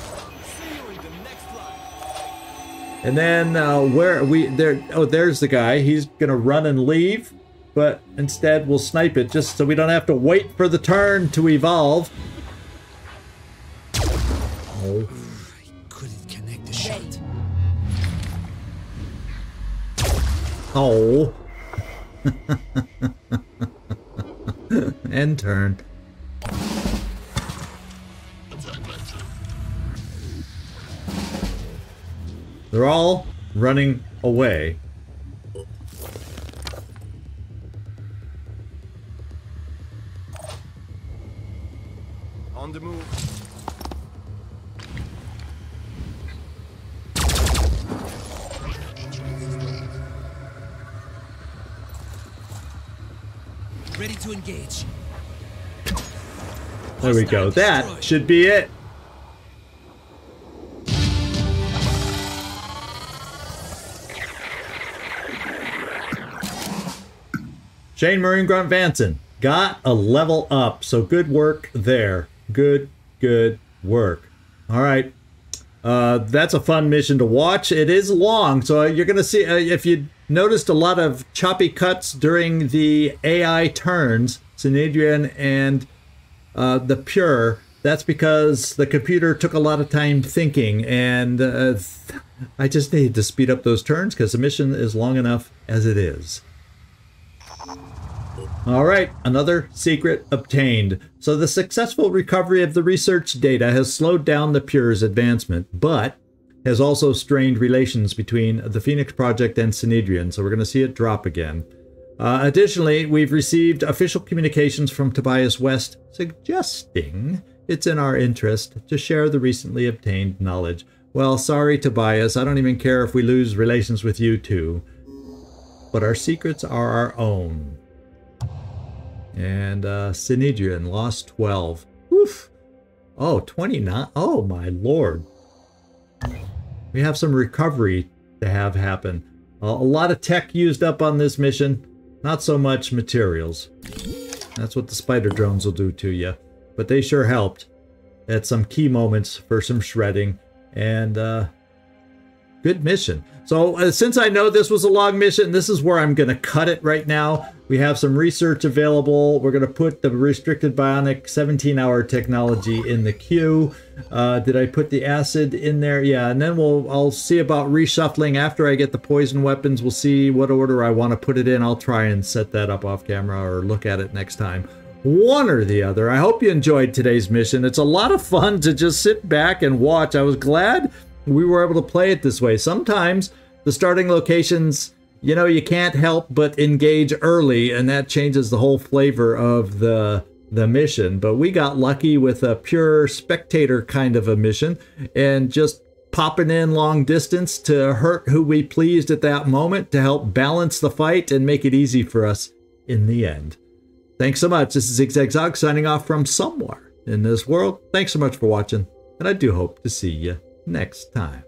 And then uh, where we there? Oh, there's the guy. He's gonna run and leave, but instead we'll snipe it just so we don't have to wait for the turn to evolve. Oh, oh. End turn. They're all running away. On the move. Ready to engage. There we go. That should be it. Shane Marine Grunt Vanson got a level up. So good work there. Good, good work. All right. Uh, that's a fun mission to watch. It is long, so you're going to see uh, if you noticed a lot of choppy cuts during the AI turns, Synedrion and uh, the Pure. That's because the computer took a lot of time thinking, and uh, I just needed to speed up those turns because the mission is long enough as it is. All right, another secret obtained. So the successful recovery of the research data has slowed down the Pure's advancement, but has also strained relations between the Phoenix Project and Synedrion, so we're going to see it drop again. Uh, additionally, we've received official communications from Tobias West suggesting it's in our interest to share the recently obtained knowledge. Well, sorry, Tobias, I don't even care if we lose relations with you too. But our secrets are our own. And uh, Synedrion lost 12. Oof. Oh, 29. Oh, my lord. We have some recovery to have happen. Uh, a lot of tech used up on this mission. Not so much materials. That's what the spider drones will do to you. But they sure helped at some key moments for some shredding. And uh, good mission. So uh, since I know this was a long mission, this is where I'm going to cut it right now. We have some research available. We're going to put the restricted bionic 17-hour technology in the queue. Uh, did I put the acid in there? Yeah, and then we'll I'll see about reshuffling after I get the poison weapons. We'll see what order I want to put it in. I'll try and set that up off camera or look at it next time. One or the other. I hope you enjoyed today's mission. It's a lot of fun to just sit back and watch. I was glad we were able to play it this way. Sometimes the starting locations, you know, you can't help but engage early, and that changes the whole flavor of the the mission. But we got lucky with a pure spectator kind of a mission, and just popping in long distance to hurt who we pleased at that moment to help balance the fight and make it easy for us in the end. Thanks so much. This is ZigZagZog signing off from somewhere in this world. Thanks so much for watching, and I do hope to see you next time.